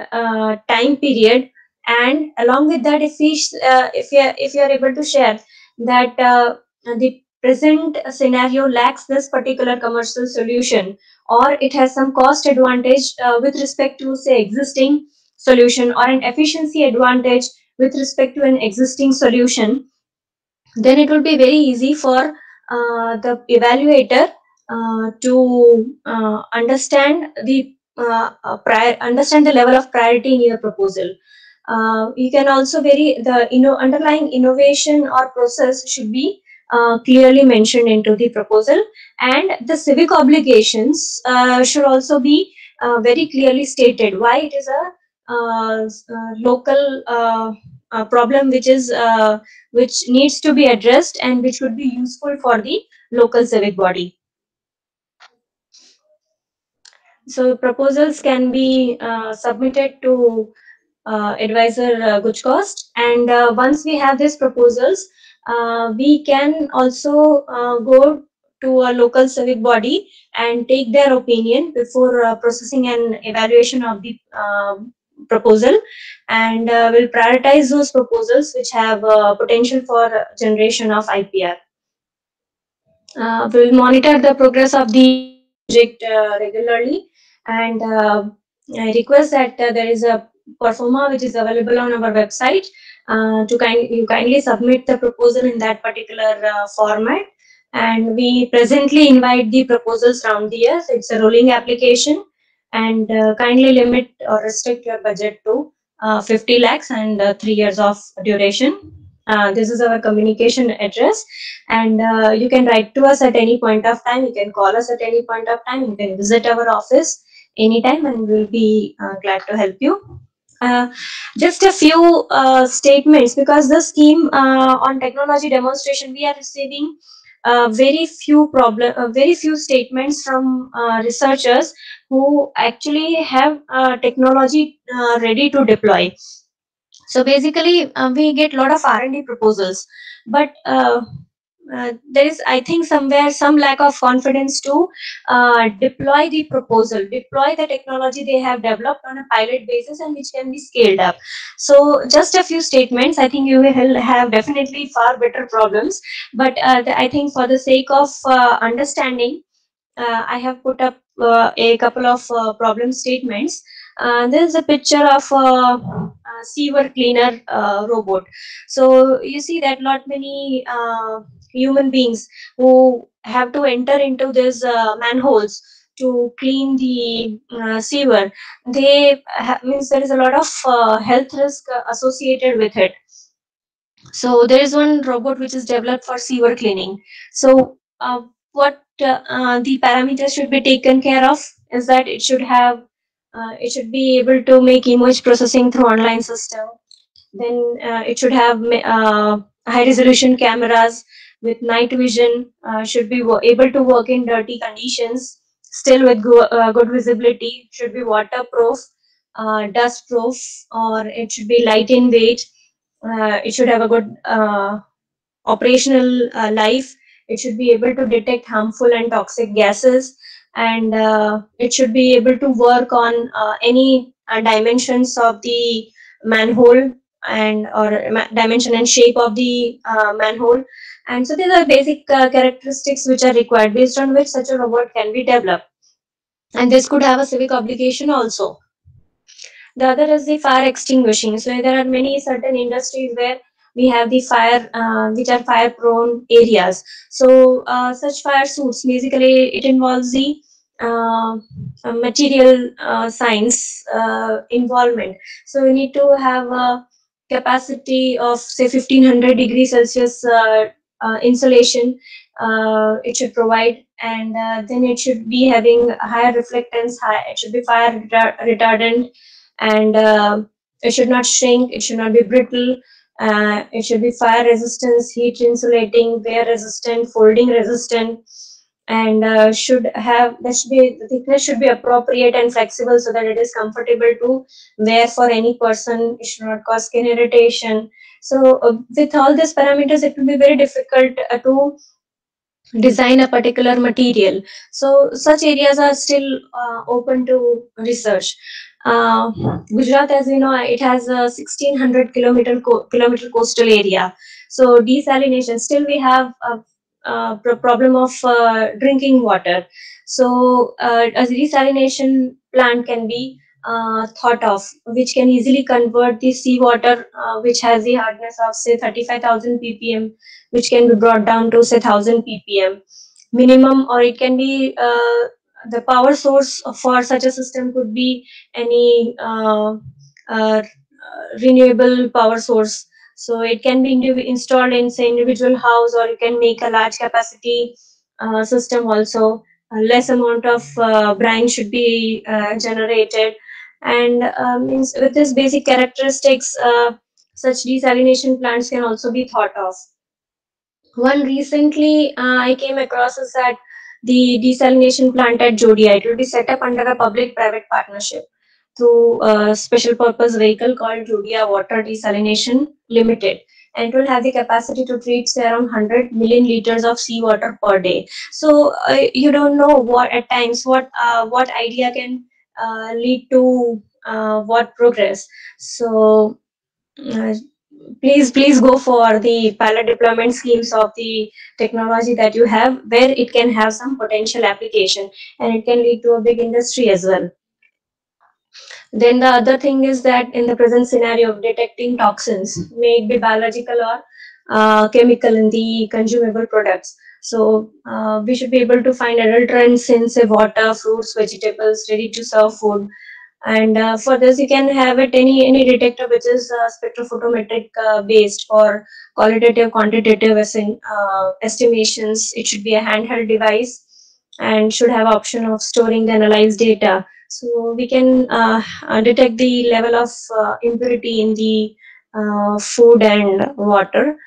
time period and along with that if we uh, if are if you are able to share that uh, the present scenario lacks this particular commercial solution or it has some cost advantage uh, with respect to say existing solution or an efficiency advantage with respect to an existing solution then it will be very easy for uh, the evaluator uh, to uh, understand the prior, understand the level of priority in your proposal. Uh, you can also vary the you know underlying innovation or process should be uh, clearly mentioned into the proposal, and the civic obligations uh, should also be uh, very clearly stated. Why it is a uh, uh, local problem which is which needs to be addressed and which would be useful for the local civic body. So proposals can be submitted to advisor uh, Cost, and uh, once we have these proposals, uh, we can also uh, go to a local civic body and take their opinion before uh, processing an evaluation of the proposal. And uh, will prioritize those proposals which have uh, potential for generation of IPR. Uh, we will monitor the progress of the project uh, regularly. And uh, I request that uh, there is a performa which is available on our website uh, to kind you kindly submit the proposal in that particular uh, format and we presently invite the proposals round the year. It's a rolling application and uh, kindly limit or restrict your budget to uh, 50 lakhs and uh, three years of duration. Uh, this is our communication address and you can write to us at any point of time. You can call us at any point of time. You can visit our office anytime and we'll be glad to help you. Uh, just a few uh, statements because the scheme uh, on technology demonstration we are receiving uh, very few problem uh, very few statements from researchers who actually have technology ready to deploy. So basically we get a lot of r&d proposals. But uh, there is i think somewhere some lack of confidence to uh, deploy the proposal deploy the technology they have developed on a pilot basis and which can be scaled up. So just a few statements. I think you will have definitely far better problems but uh, the, i think for the sake of uh, understanding uh, i have put up uh, a couple of problem statements. Uh, this is a picture of a, sewer cleaner uh, robot. So you see that not many human beings who have to enter into these uh, manholes to clean the uh, sewer. They ha- means there is a lot of uh, health risk uh, associated with it. So there is one robot which is developed for sewer cleaning. So uh, what uh, the parameters should be taken care of is that it should have it should be able to make image processing through online system. Then it should have high resolution cameras with night vision uh, should be able to work in dirty conditions still with go, uh, good visibility, should be waterproof, uh, dust proof, or it should be light in weight. Uh, it should have a good uh, operational uh, life. It should be able to detect harmful and toxic gases, and it should be able to work on any dimensions of the manhole and or dimension and shape of the uh, manhole and so these are basic uh, characteristics which are required based on which such a robot can be developed. And this could have a civic obligation also. The other is the fire extinguishing. So there are many certain industries where we have the fire uh, which are fire prone areas. So uh, such fire suits basically it involves the uh, material uh, science uh, involvement. So we need to have a capacity of say 1500 degrees celsius uh, insulation uh, it should provide and uh, then it should be having higher reflectance high it should be fire retardant and uh, it should not shrink it should not be brittle uh, it should be fire resistance heat insulating wear resistant folding resistant and uh, should have that should be the thickness should be appropriate and flexible so that it is comfortable to wear for any person. It should not cause skin irritation so uh, with all these parameters it will be very difficult uh, to design a particular material. So such areas are still uh, open to research. Uh, gujarat as we know it has a 1600 kilometer co- kilometer coastal area. So desalination still we have a, a pro- problem of uh, drinking water. So uh, a desalination plant can be uh, thought of, which can easily convert the seawater, uh, which has the hardness of say 35,000 ppm, which can be brought down to say 1000 ppm minimum, or it can be uh, the power source for such a system could be any uh, uh, renewable power source. So it can be installed in say individual house, or you can make a large capacity uh, system also. A less amount of brine should be generated and uh, means with this basic characteristics uh, such desalination plants can also be thought of. One recently uh, i came across is that the desalination plant at jodia it will be set up under a public private partnership through a special purpose vehicle called jodia water desalination limited. And it will have the capacity to treat say around 100 million liters of seawater per day. So uh, you don't know what at times what uh, what idea can lead to uh, what progress. So uh, please please go for the pilot deployment schemes of the technology that you have where it can have some potential application and it can lead to a big industry as well. Then the other thing is that in the present scenario of detecting toxins may it be biological or uh, chemical in the consumable products so uh, we should be able to find adulterants in say water, fruits, vegetables, ready to serve food. And uh, for this, you can have it any any detector which is uh, spectrophotometric uh, based for qualitative, quantitative estim- uh, estimations. It should be a handheld device and should have option of storing the analyzed data. So we can uh, detect the level of impurity in the food and water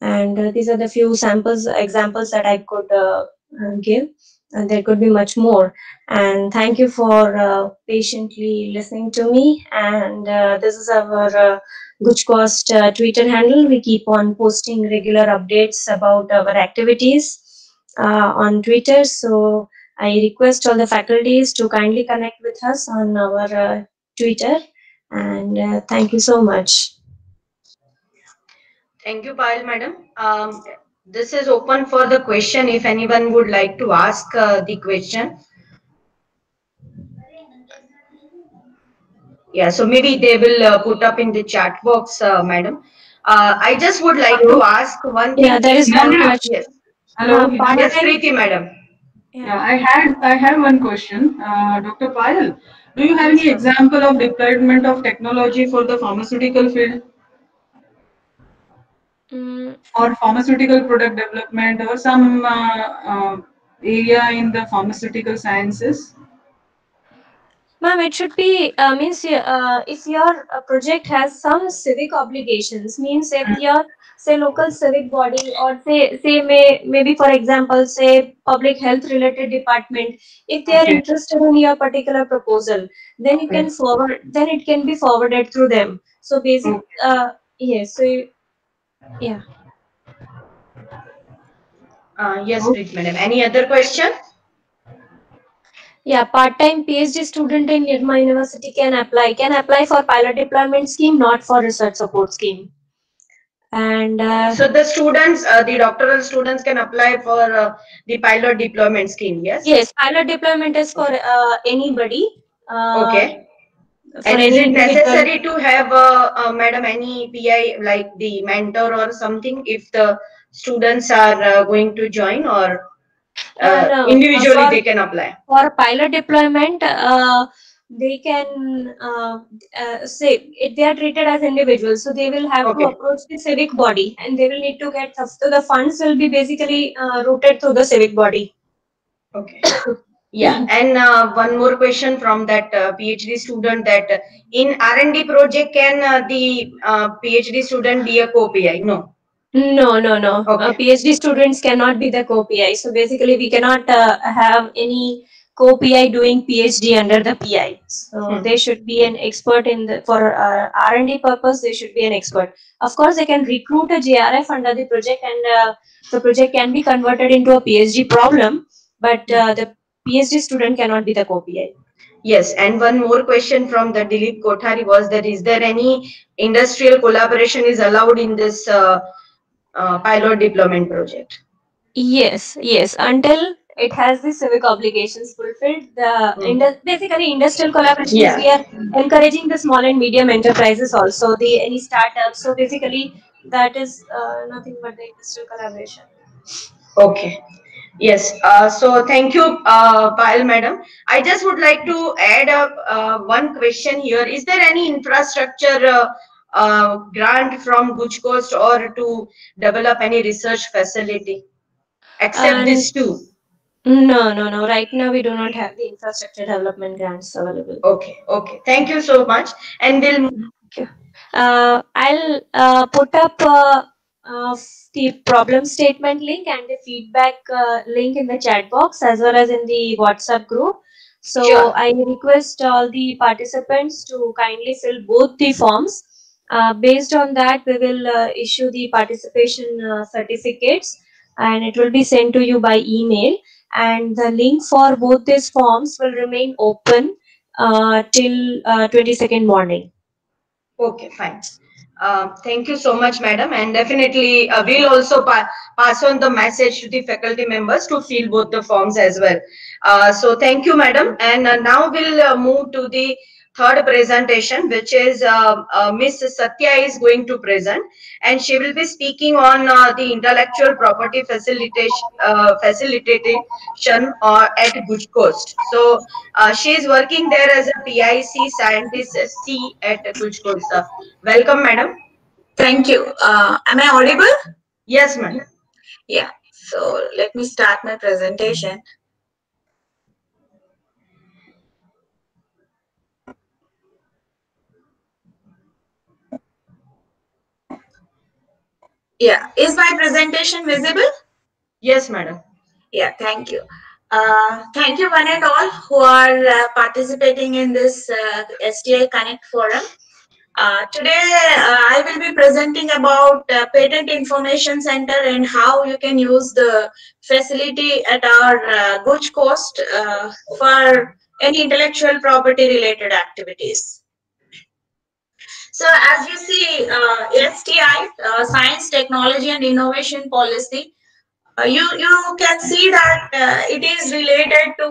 and uh, these are the few samples examples that i could uh, uh, give. And there could be much more. And thank you for patiently listening to me. And this is our GUJCOST uh, twitter handle. We keep on posting regular updates about our activities uh, on twitter. So i request all the faculties to kindly connect with us on our uh, twitter. And thank you so much Thank you, Payal madam. Um, this is open for the question if anyone would like to ask uh, the question. Yeah, so maybe they will uh, put up in the chat box, uh, madam. Uh, I just would like to ask one thing. yeah there is one question Yes, Hello. Uh, yes, Preeti madam. Yeah, I had I had one question, uh, Dr. Payal. Do you have any example of deployment of technology for the pharmaceutical field Mm, or pharmaceutical product development or some uh, uh, area in the pharmaceutical sciences? Ma'am, it should be uh, means uh, if your uh, project has some civic obligations, means if your say local civic body or say say may maybe for example say public health related department if they are Okay. interested in your particular proposal then you can forward then it can be forwarded through them. So basic uh yes so you, yeah Uh, yes, Preet madam. Any other question? Yeah, part-time PhD student in Nirma University can apply. Can apply for pilot deployment scheme, not for research support scheme. And uh, So the students, uh, the doctoral students can apply for uh, the pilot deployment scheme, yes? yes, pilot deployment is for uh, anybody. Uh, Okay. And is it necessary to have, uh, uh, madam, any PI like the mentor or something if the students are uh, going to join or Uh, uh, no. individually For- they can apply? For pilot deployment, uh, they can uh, uh, say if they are treated as individuals, so they will have Okay. to approach the civic body, and they will need to get so the funds will be basically uh, routed through the civic body. Okay. Yeah, and uh, one more question from that uh, PhD student that uh, in R&D project can uh, the uh, PhD student be a co-PI? No. No, no, no. Uh, Okay. PhD students cannot be the co-PI. So basically, we cannot uh, have any co-PI doing PhD under the PI. So Hmm. they should be an expert in the for uh, R&D purpose. They should be an expert. Of course, they can recruit a JRF under the project, and uh, the project can be converted into a PhD problem. But uh, the PhD student cannot be the co-PI. Yes, and one more question from the Dilip Kothari was that is there any industrial collaboration is allowed in this uh, uh, pilot deployment project? Yes, yes. Until it has the civic obligations fulfilled, the Mm. indu- basically industrial collaboration Yeah. we are encouraging the small and medium enterprises also, the any startups. So basically, that is uh, nothing but the industrial collaboration. Okay. Yes, uh, so thank you, uh, Payal madam. I just would like to add up uh, one question here. Is there any infrastructure uh, uh, grant from GUJCOST or to develop any research facility? Except Um, these two. No, no, no. Right now, we do not have the infrastructure development grants available. Okay, okay. Thank you so much. And we'll Uh, I'll uh, put up uh, the problem statement link and the feedback uh, link in the chat box as well as in the WhatsApp group. So Sure. I request all the participants to kindly fill both the forms. Uh, based on that, we will uh, issue the participation uh, certificates and it will be sent to you by email. And the link for both these forms will remain open uh, till uh, 22nd morning. Okay, fine. Uh, thank you so much, madam. And definitely, uh, we'll also pa- pass on the message to the faculty members to fill both the forms as well. Uh, so thank you, madam. And uh, now we'll uh, move to the third presentation, which is uh, uh, Miss Satya is going to present, and she will be speaking on uh, the intellectual property facilitation uh, facilitation uh, at GUJCOST. So uh, she is working there as a PIC scientist C at GUJCOST. Welcome, madam. Thank you. Uh, am I audible? Yes, madam. Yeah. So let me start my presentation. Yeah. Is my presentation visible? Yes, madam. Yeah, thank you. Uh, thank you one and all who are uh, participating in this uh, STI Connect forum. Uh, today, uh, I will be presenting about uh, Patent Information Center and how you can use the facility at our uh, GUJCOST uh, for any intellectual property related activities. So as you see, uh, STI, uh, Science, Technology and Innovation Policy, uh, you you can see that uh, it is related to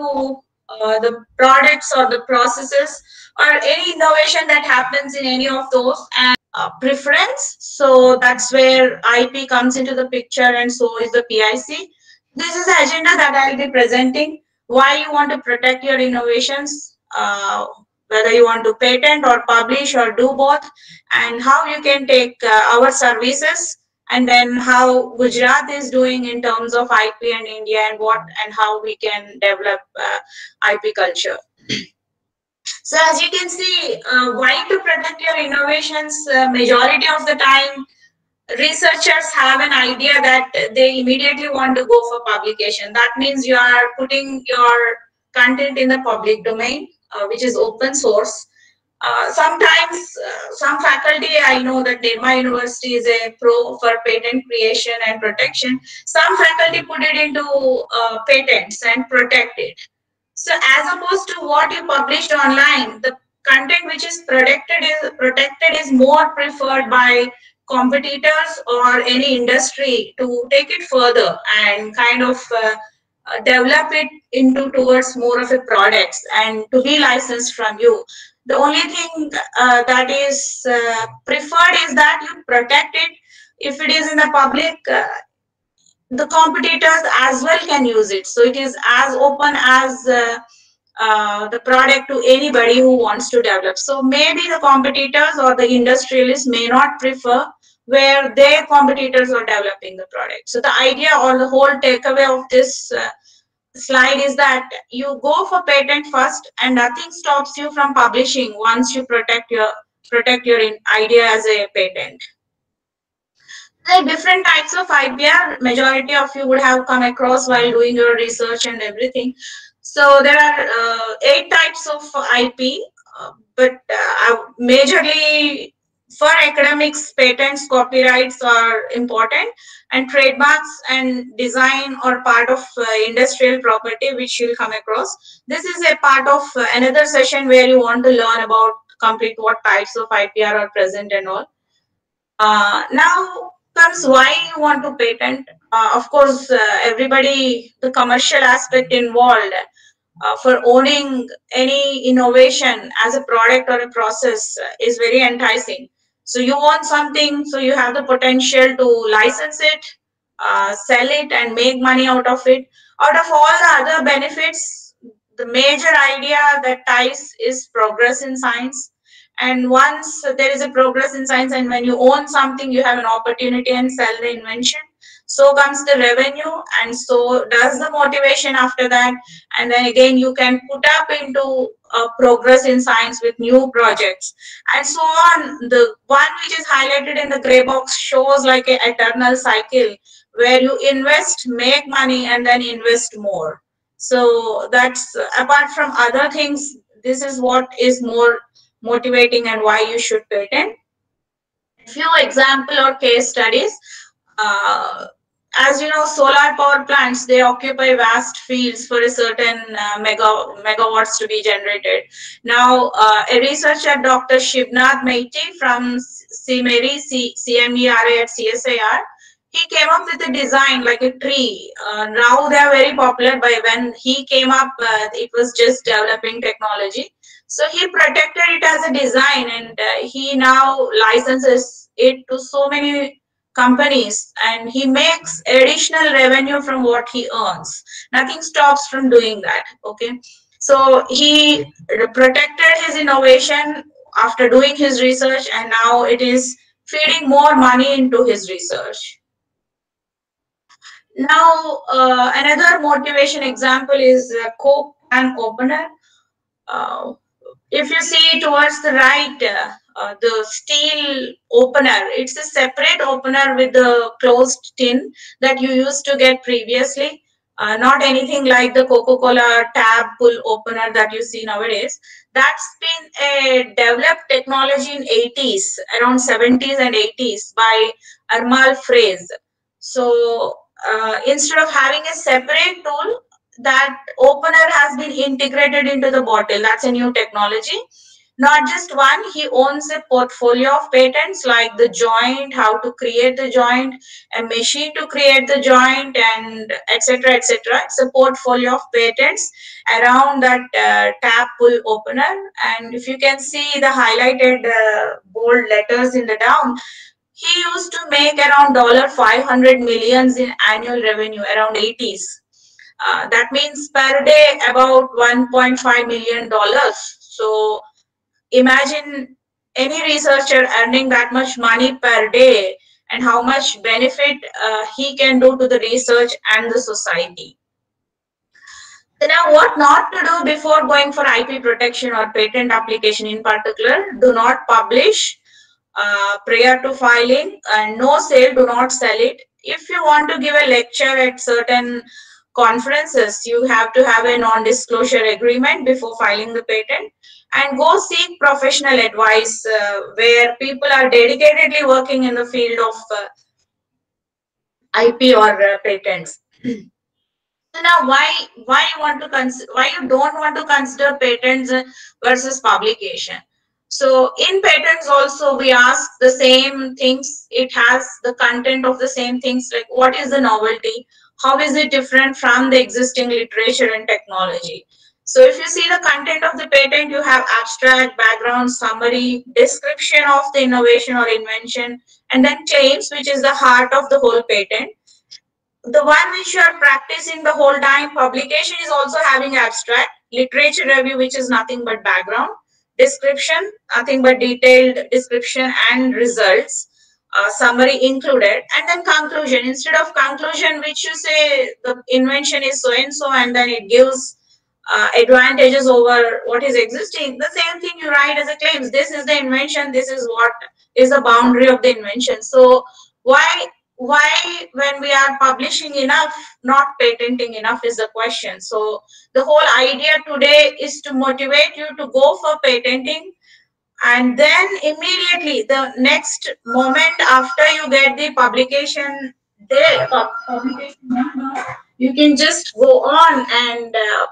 uh, the products or the processes or any innovation that happens in any of those and uh, preference. So that's where ip comes into the picture and so is the pic this is the agenda that i'll be presenting. Why you want to protect your innovations whether you want to patent or publish or do both and how you can take uh, our services and then how Gujarat is doing in terms of IP and India and what and how we can develop uh, IP culture. So as you can see, uh, why to protect your innovations, uh, majority of the time, researchers have an idea that they immediately want to go for publication. That means you are putting your content in the public domain, which is open source. Uh, sometimes uh, some faculty, I know that Nirma University is a pro for patent creation and protection. Some faculty put it into uh, patents and protect it. So as opposed to what you published online, the content which is protected is protected is more preferred by competitors or any industry to take it further and kind of uh, uh, develop it into towards more of a product and to be licensed from you. The only thing uh, that is uh, preferred is that you protect it. If it is in the public uh, the competitors as well can use it. So it is as open as uh, uh, the product to anybody who wants to develop. So maybe the competitors or the industrialists may not prefer where their competitors are developing the product. So the idea or the whole takeaway of this uh, slide is that you go for patent first and nothing stops you from publishing once you protect your protect your idea as a patent. There are different types of IPR. Majority of you would have come across while doing your research and everything. So there are uh, eight types of IP, uh, but uh, majorly for academics, patents, copyrights are important, and trademarks and design are part of uh, industrial property, which you'll come across. This is a part of uh, another session where you want to learn about complete what types of IPR are present and all. Uh, now comes why you want to patent. of course, everybody, the commercial aspect involved uh, for owning any innovation as a product or a process uh, is very enticing. So you own something, so you have the potential to license it, uh, sell it, and make money out of it. Out of all the other benefits, the major idea that ties is progress in science. And once there is a progress in science, and when you own something, you have an opportunity and sell the invention so comes the revenue and so does the motivation after that and then again you can put up into uh, progress in science with new projects. And so on. The one which is highlighted in the gray box shows like an eternal cycle where you invest make money and then invest more. So that's apart from other things this is what is more motivating and why you should patent. Few example or case studies. Uh, as you know, solar power plants, they occupy vast fields for a certain uh, mega, megawatts to be generated. Now, uh, a researcher, Dr. Shivnath Maiti from CMERI, CMERA at CSIR, he came up with a design like a tree. Uh, now they are very popular, but when he came up, uh, it was just developing technology. So he protected it as a design and uh, he now licenses it to so many companies and he makes additional revenue from what he earns. Nothing stops from doing that okay? So he protected his innovation after doing his research and now it is feeding more money into his research. Now uh, another motivation example is uh, coke can opener. Uh, if you see towards the right uh, the steel opener. It's a separate opener with the closed tin that you used to get previously. Uh, not anything like the Coca-Cola tab pull opener that you see nowadays. That's been a developed technology in 80s, around 70s and 80s by Ermal Fraze. So uh, instead of having a separate tool, that opener has been integrated into the bottle. That's a new technology not just one he owns a portfolio of patents like the joint how to create the joint a machine to create the joint and etc etc it's a portfolio of patents. Around that uh, tap pull opener and if you can see the highlighted uh, bold letters in the down he used to make around dollar 500 millions in annual revenue around 80s uh, that means per day about 1.5 million dollars. So imagine any researcher earning that much money per day and how much benefit uh, he can do to the research and the society. So now what not to do before going for IP protection or patent application in particular, do not publish uh, prior to filing and no sale do not sell it. If you want to give a lecture at certain conferences you have to have a non-disclosure agreement before filing the patent and go seek professional advice uh, where people are dedicatedly working in the field of uh, ip or uh, patents now why why you want to consider why you don't want to consider patents versus publication so in patents also we ask the same things. It has the content of the same things like what is the novelty? How is it different from the existing literature and technology? So if you see the content of the patent, you have abstract, background, summary, description of the innovation or invention, and then claims, which is the heart of the whole patent. The one which you are practicing the whole time, publication is also having abstract, literature review, which is nothing but background, description, nothing but detailed description and results, uh, summary included, and then conclusion. Instead of conclusion, which you say the invention is so and so, and then it gives uh, advantages over what is existing, the same thing you write as a claims. This is the invention, this is what is the boundary of the invention. So why why when we are publishing enough not patenting enough is the question so the whole idea today is to motivate you to go for patenting and then immediately the next moment after you get the publication number you can just go on and uh,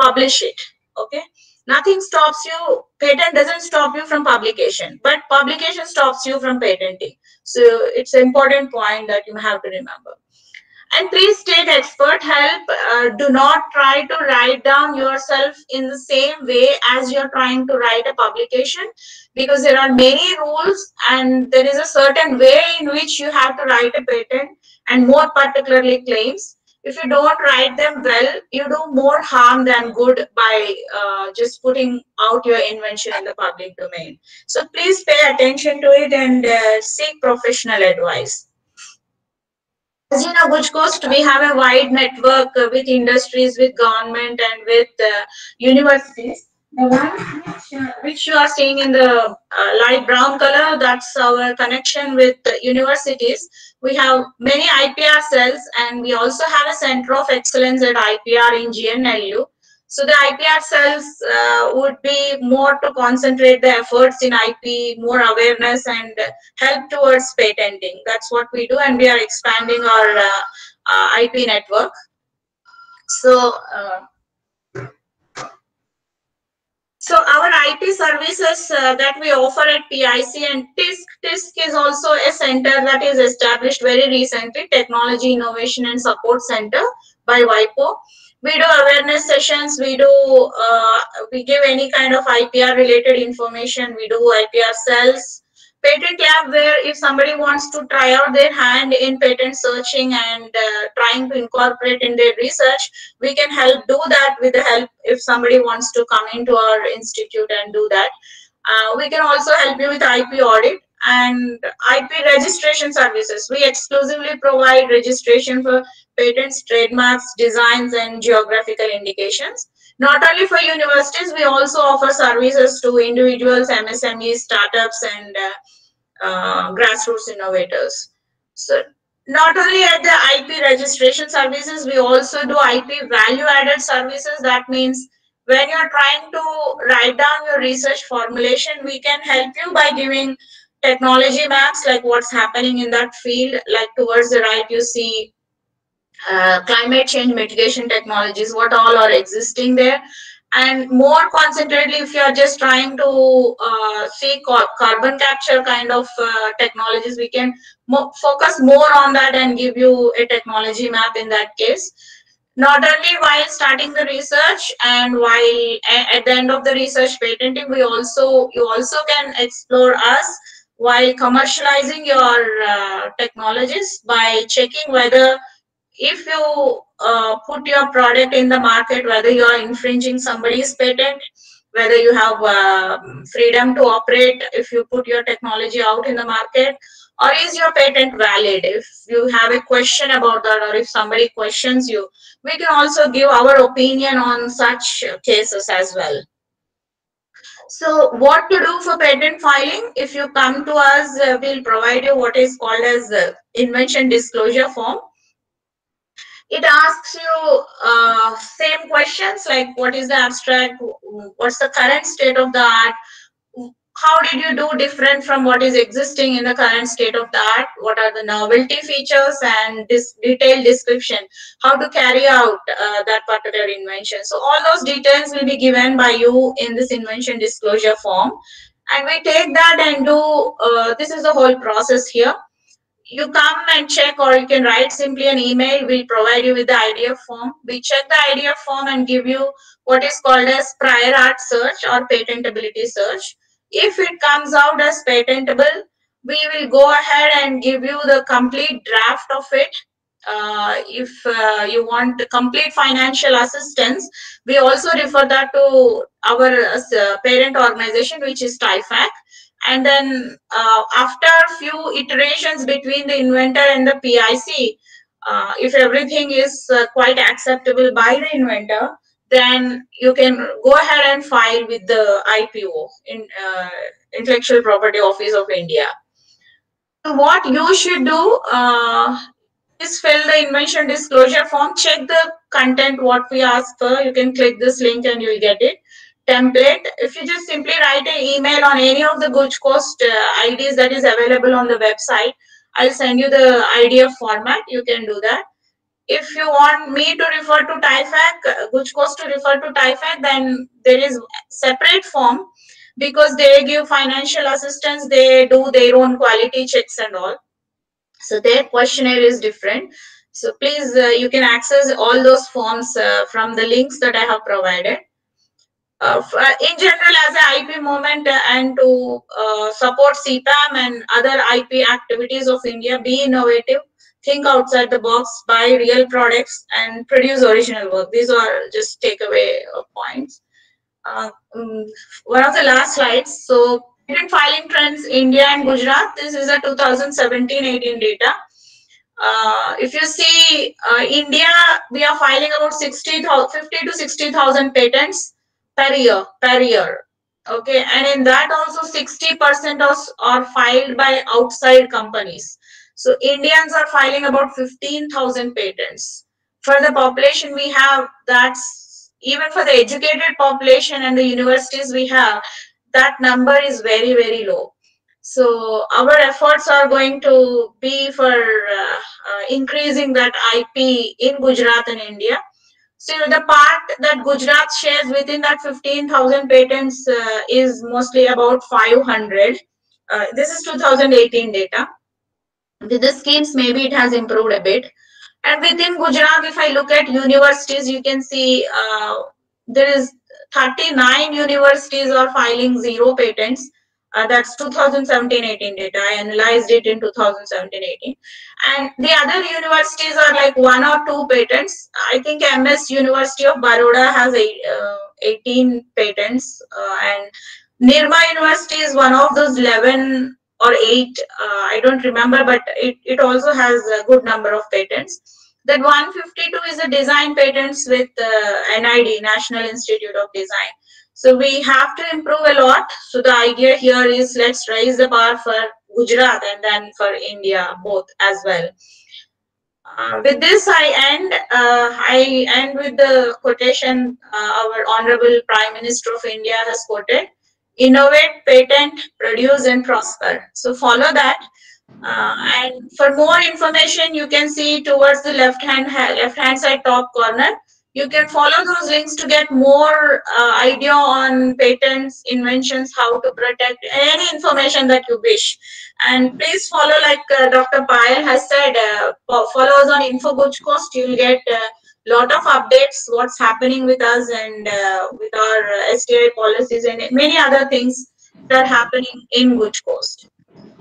publish it okay nothing stops you patent doesn't stop you from publication but publication stops you from patenting so it's an important point that you have to remember. And please take expert help. Uh, do not try to write down yourself in the same way as you're trying to write a publication because there are many rules and there is a certain way in which you have to write a patent and more particularly claims if you don't write them well, you do more harm than good by uh, just putting out your invention in the public domain. So please pay attention to it and uh, seek professional advice. As you know, GUJCOST, we have a wide network with industries, with government, and with uh, universities. The one which, uh, you are seeing in the uh, light brown color, that's our connection with universities we have many IPR cells and we also have a center of excellence at IPR in GNLU. So the IPR cells uh, would be more to concentrate the efforts in IP, more awareness and help towards patenting. That's what we do and we are expanding our uh, uh, IP network. So uh, so our IT services uh, that we offer at PIC and TISC, TISC is also a center that is established very recently, Technology Innovation and Support Center by WIPO. We do awareness sessions, we do, uh, we give any kind of IPR related information, we do IPR cells, patent lab where if somebody wants to try out their hand in patent searching and uh, trying to incorporate in their research we can help do that with the help if somebody wants to come into our institute and do that. Uh, we can also help you with ip audit and ip registration services. We exclusively provide registration for patents trademarks designs and geographical indications not only for universities, we also offer services to individuals, MSMEs, startups, and uh, uh, grassroots innovators. So not only at the IP registration services, we also do IP value added services. That means when you're trying to write down your research formulation, we can help you by giving technology maps, like what's happening in that field. Like towards the right, you see uh, climate change mitigation technologies, what all are existing there. And more concentratedly, if you are just trying to uh, see carbon capture kind of uh, technologies, we can mo focus more on that and give you a technology map in that case. Not only while starting the research and while at the end of the research patenting, we also you also can explore us while commercializing your uh, technologies by checking whether if you uh, put your product in the market, whether you are infringing somebody's patent, whether you have uh, freedom to operate if you put your technology out in the market, or is your patent valid? If you have a question about that, or if somebody questions you, we can also give our opinion on such cases as well. So what to do for patent filing? If you come to us, uh, we'll provide you what is called as the invention disclosure form. It asks you uh, same questions like what is the abstract, what's the current state of the art, how did you do different from what is existing in the current state of the art? What are the novelty features and this detailed description? How to carry out uh, that particular invention? So all those details will be given by you in this invention disclosure form. And we take that and do uh, this is the whole process here you come and check or you can write simply an email we'll provide you with the idf form we check the idf form and give you what is called as prior art search or patentability search if it comes out as patentable, we will go ahead and give you the complete draft of it. Uh, if uh, you want complete financial assistance, we also refer that to our uh, parent organization, which is TIFAC. And then uh, after a few iterations between the inventor and the PIC, uh, if everything is uh, quite acceptable by the inventor, then you can go ahead and file with the IPO, in uh, Intellectual Property Office of India. So what you should do uh, is fill the invention disclosure form, check the content what we ask for. You can click this link and you'll get it. Template. If you just simply write an email on any of the GUJCOST uh, IDs that is available on the website, I'll send you the IDF format. You can do that if you want me to refer to TIFAC, GUJCOST to refer to TIFAC, then there is separate form because they give financial assistance, they do their own quality checks and all. So their questionnaire is different. So please, uh, you can access all those forms uh, from the links that I have provided. Uh, in general, as an IP movement and to uh, support CIPAM and other IP activities of India, be innovative, think outside the box, buy real products, and produce original work. These are just takeaway points. Uh, um, one of the last slides. So, patent filing trends, India and Gujarat. This is a 2017-18 data. Uh, if you see uh, India, we are filing about 60, 50 to 60,000 patents per year, per year. Okay, and in that also 60% of are filed by outside companies. So Indians are filing about 15,000 patents. For the population we have, that's even for the educated population and the universities we have, that number is very, very low. So our efforts are going to be for uh, uh, increasing that IP in Gujarat and India. So the part that Gujarat shares within that 15,000 patents uh, is mostly about 500. Uh, this is 2018 data. With the schemes maybe it has improved a bit. And within gujarat if i look at universities you can see uh, there is 39 universities are filing zero patents uh, that's 2017-18 data i analyzed it in 2017-18 and the other universities are like one or two patents i think ms university of baroda has a, uh, 18 patents uh, and nirma university is one of those 11 or eight, uh, I don't remember, but it, it also has a good number of patents. That 152 is the design patents with uh, NID, National Institute of Design. So we have to improve a lot. So the idea here is let's raise the bar for Gujarat and then for India both as well. Uh, with this, I end. Uh, I end with the quotation uh, our Honorable Prime Minister of India has quoted innovate, patent, produce, and prosper. So follow that. Uh, and for more information, you can see towards the left hand left hand side top corner. You can follow those links to get more uh, idea on patents, inventions, how to protect any information that you wish. And please follow, like uh, Dr. Payal has said, uh, follow us on Info GUJCOST. You'll get uh, lot of updates what's happening with us and uh, with our uh, STI policies and many other things that are happening in GUJCOST.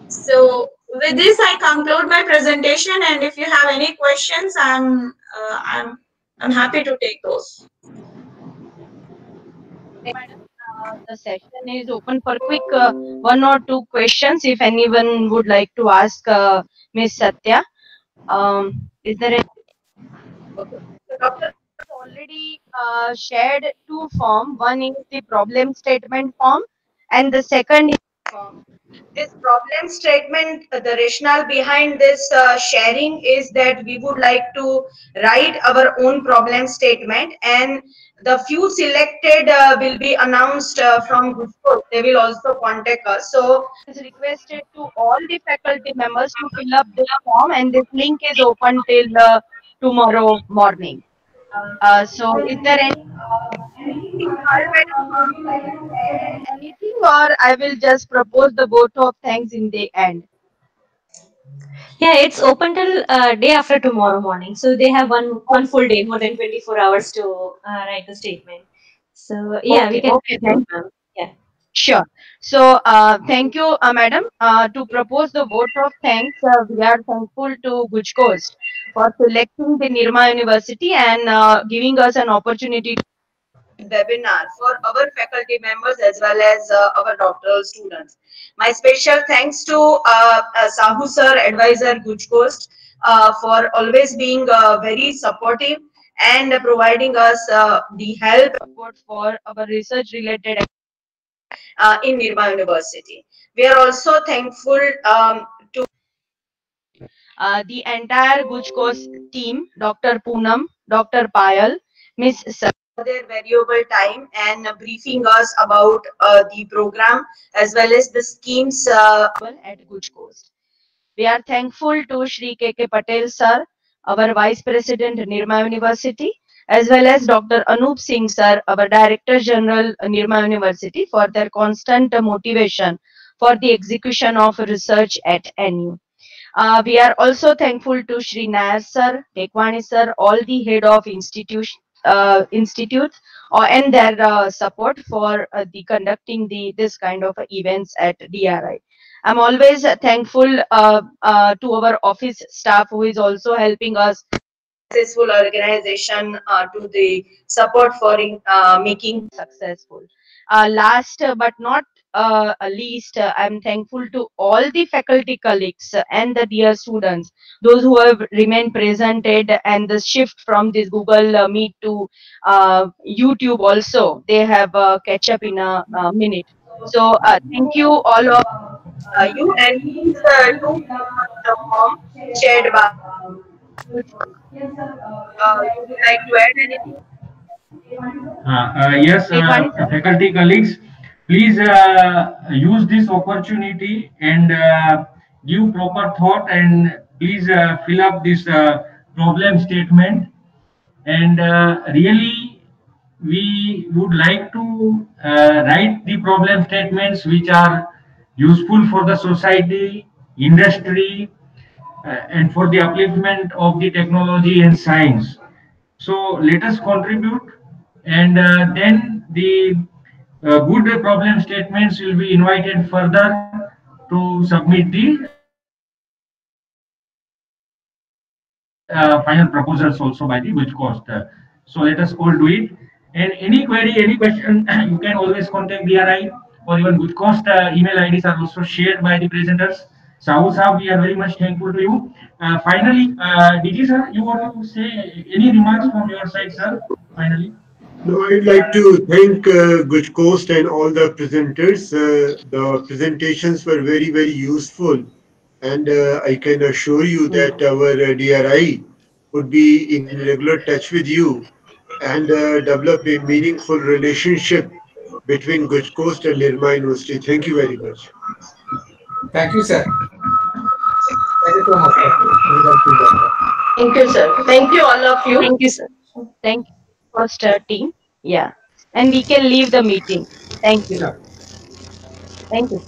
So with this, I conclude my presentation. And if you have any questions, I'm I'm I'm happy to take those. Uh, the session is open for quick uh, one or two questions if anyone would like to ask uh, Ms. Satya. Um, is there any? Okay doctor has already uh, shared two form. One is the problem statement form And the second is um, this problem statement, uh, the rationale behind this uh, sharing is that we would like to write our own problem statement and the few selected uh, will be announced uh, from Gujarat. They will also contact us. So it's requested to all the faculty members to fill up this form and this link is open till uh, tomorrow morning. Uh, so is there any anything or I will just propose the vote of thanks in the end? Yeah, it's open till uh, day after tomorrow morning. So they have one one full day, more than 24 hours to uh, write the statement. So yeah, we can. okay, thank you. Yeah. Sure. So, uh, thank you, uh, madam. Uh, to propose the vote of thanks, uh, we are thankful to GUJCOST for selecting the Nirma University and uh, giving us an opportunity to webinar for our faculty members as well as uh, our doctoral students. My special thanks to uh, uh, Sahu sir, advisor GUJCOST, uh, for always being uh, very supportive and providing us the help support for our research related uh, in Nirma University. We are also thankful um, uh, the entire GUJCOST team, Dr. Poonam, Dr. Payal, Sa- for their valuable time and briefing us about uh, the program as well as the schemes uh, at GUJCOST. We are thankful to Shri K.K. Patel sir, our Vice President, Nirma University, as well as Dr. Anup Singh sir, our Director General, Nirma University, for their constant motivation for the execution of research at NU. Uh, we are also thankful to Shri Nair sir, Tekwani sir, all the head of institution, uh, institutes uh, and their uh, support for uh, the conducting the this kind of events at DRI. I'm always thankful uh, uh, to our office staff who is also helping us successful organization to the support for making successful. Last but not uh, least, uh, I'm thankful to all the faculty colleagues and the dear students, those who have remained presented and the shift from this Google uh, Meet to uh, YouTube also, they have uh, catch up in a, uh minute. So uh, thank you all of uh, you and please uh, do the form shared by. Uh, would you like to add anything? Uh, uh, yes, faculty colleagues, please uh, use this opportunity and uh, give proper thought and please uh, fill up this uh, problem statement. And uh, really, we would like to uh, write the problem statements which are useful for the society, industry, and for the upliftment of the technology and science. So let us contribute and then the uh, good problem statements will be invited further to submit the uh, final proposals also by the GUJCOST. Uh, so let us all do it. And any query, any question, you can always contact DRI or even GUJCOST uh, email IDs are also shared by the presenters. Sahu Saab, we are very much thankful to you. Uh, finally, uh, Digi sir, you want to say any remarks from your side, sir? Finally. No, I'd like to thank uh, GUJCOST and all the presenters. Uh, the presentations were very, very useful. And uh, I can assure you that our uh, DRI would be in regular touch with you and uh, develop a meaningful relationship between GUJCOST and Nirma University. Thank you very much. Thank you, sir. Thank you so much. sir. Thank you, sir. Thank you, all of you. Thank you, sir. Thank you, first uh, team. Yeah. And we can leave the meeting. Thank you. Sure. Thank you.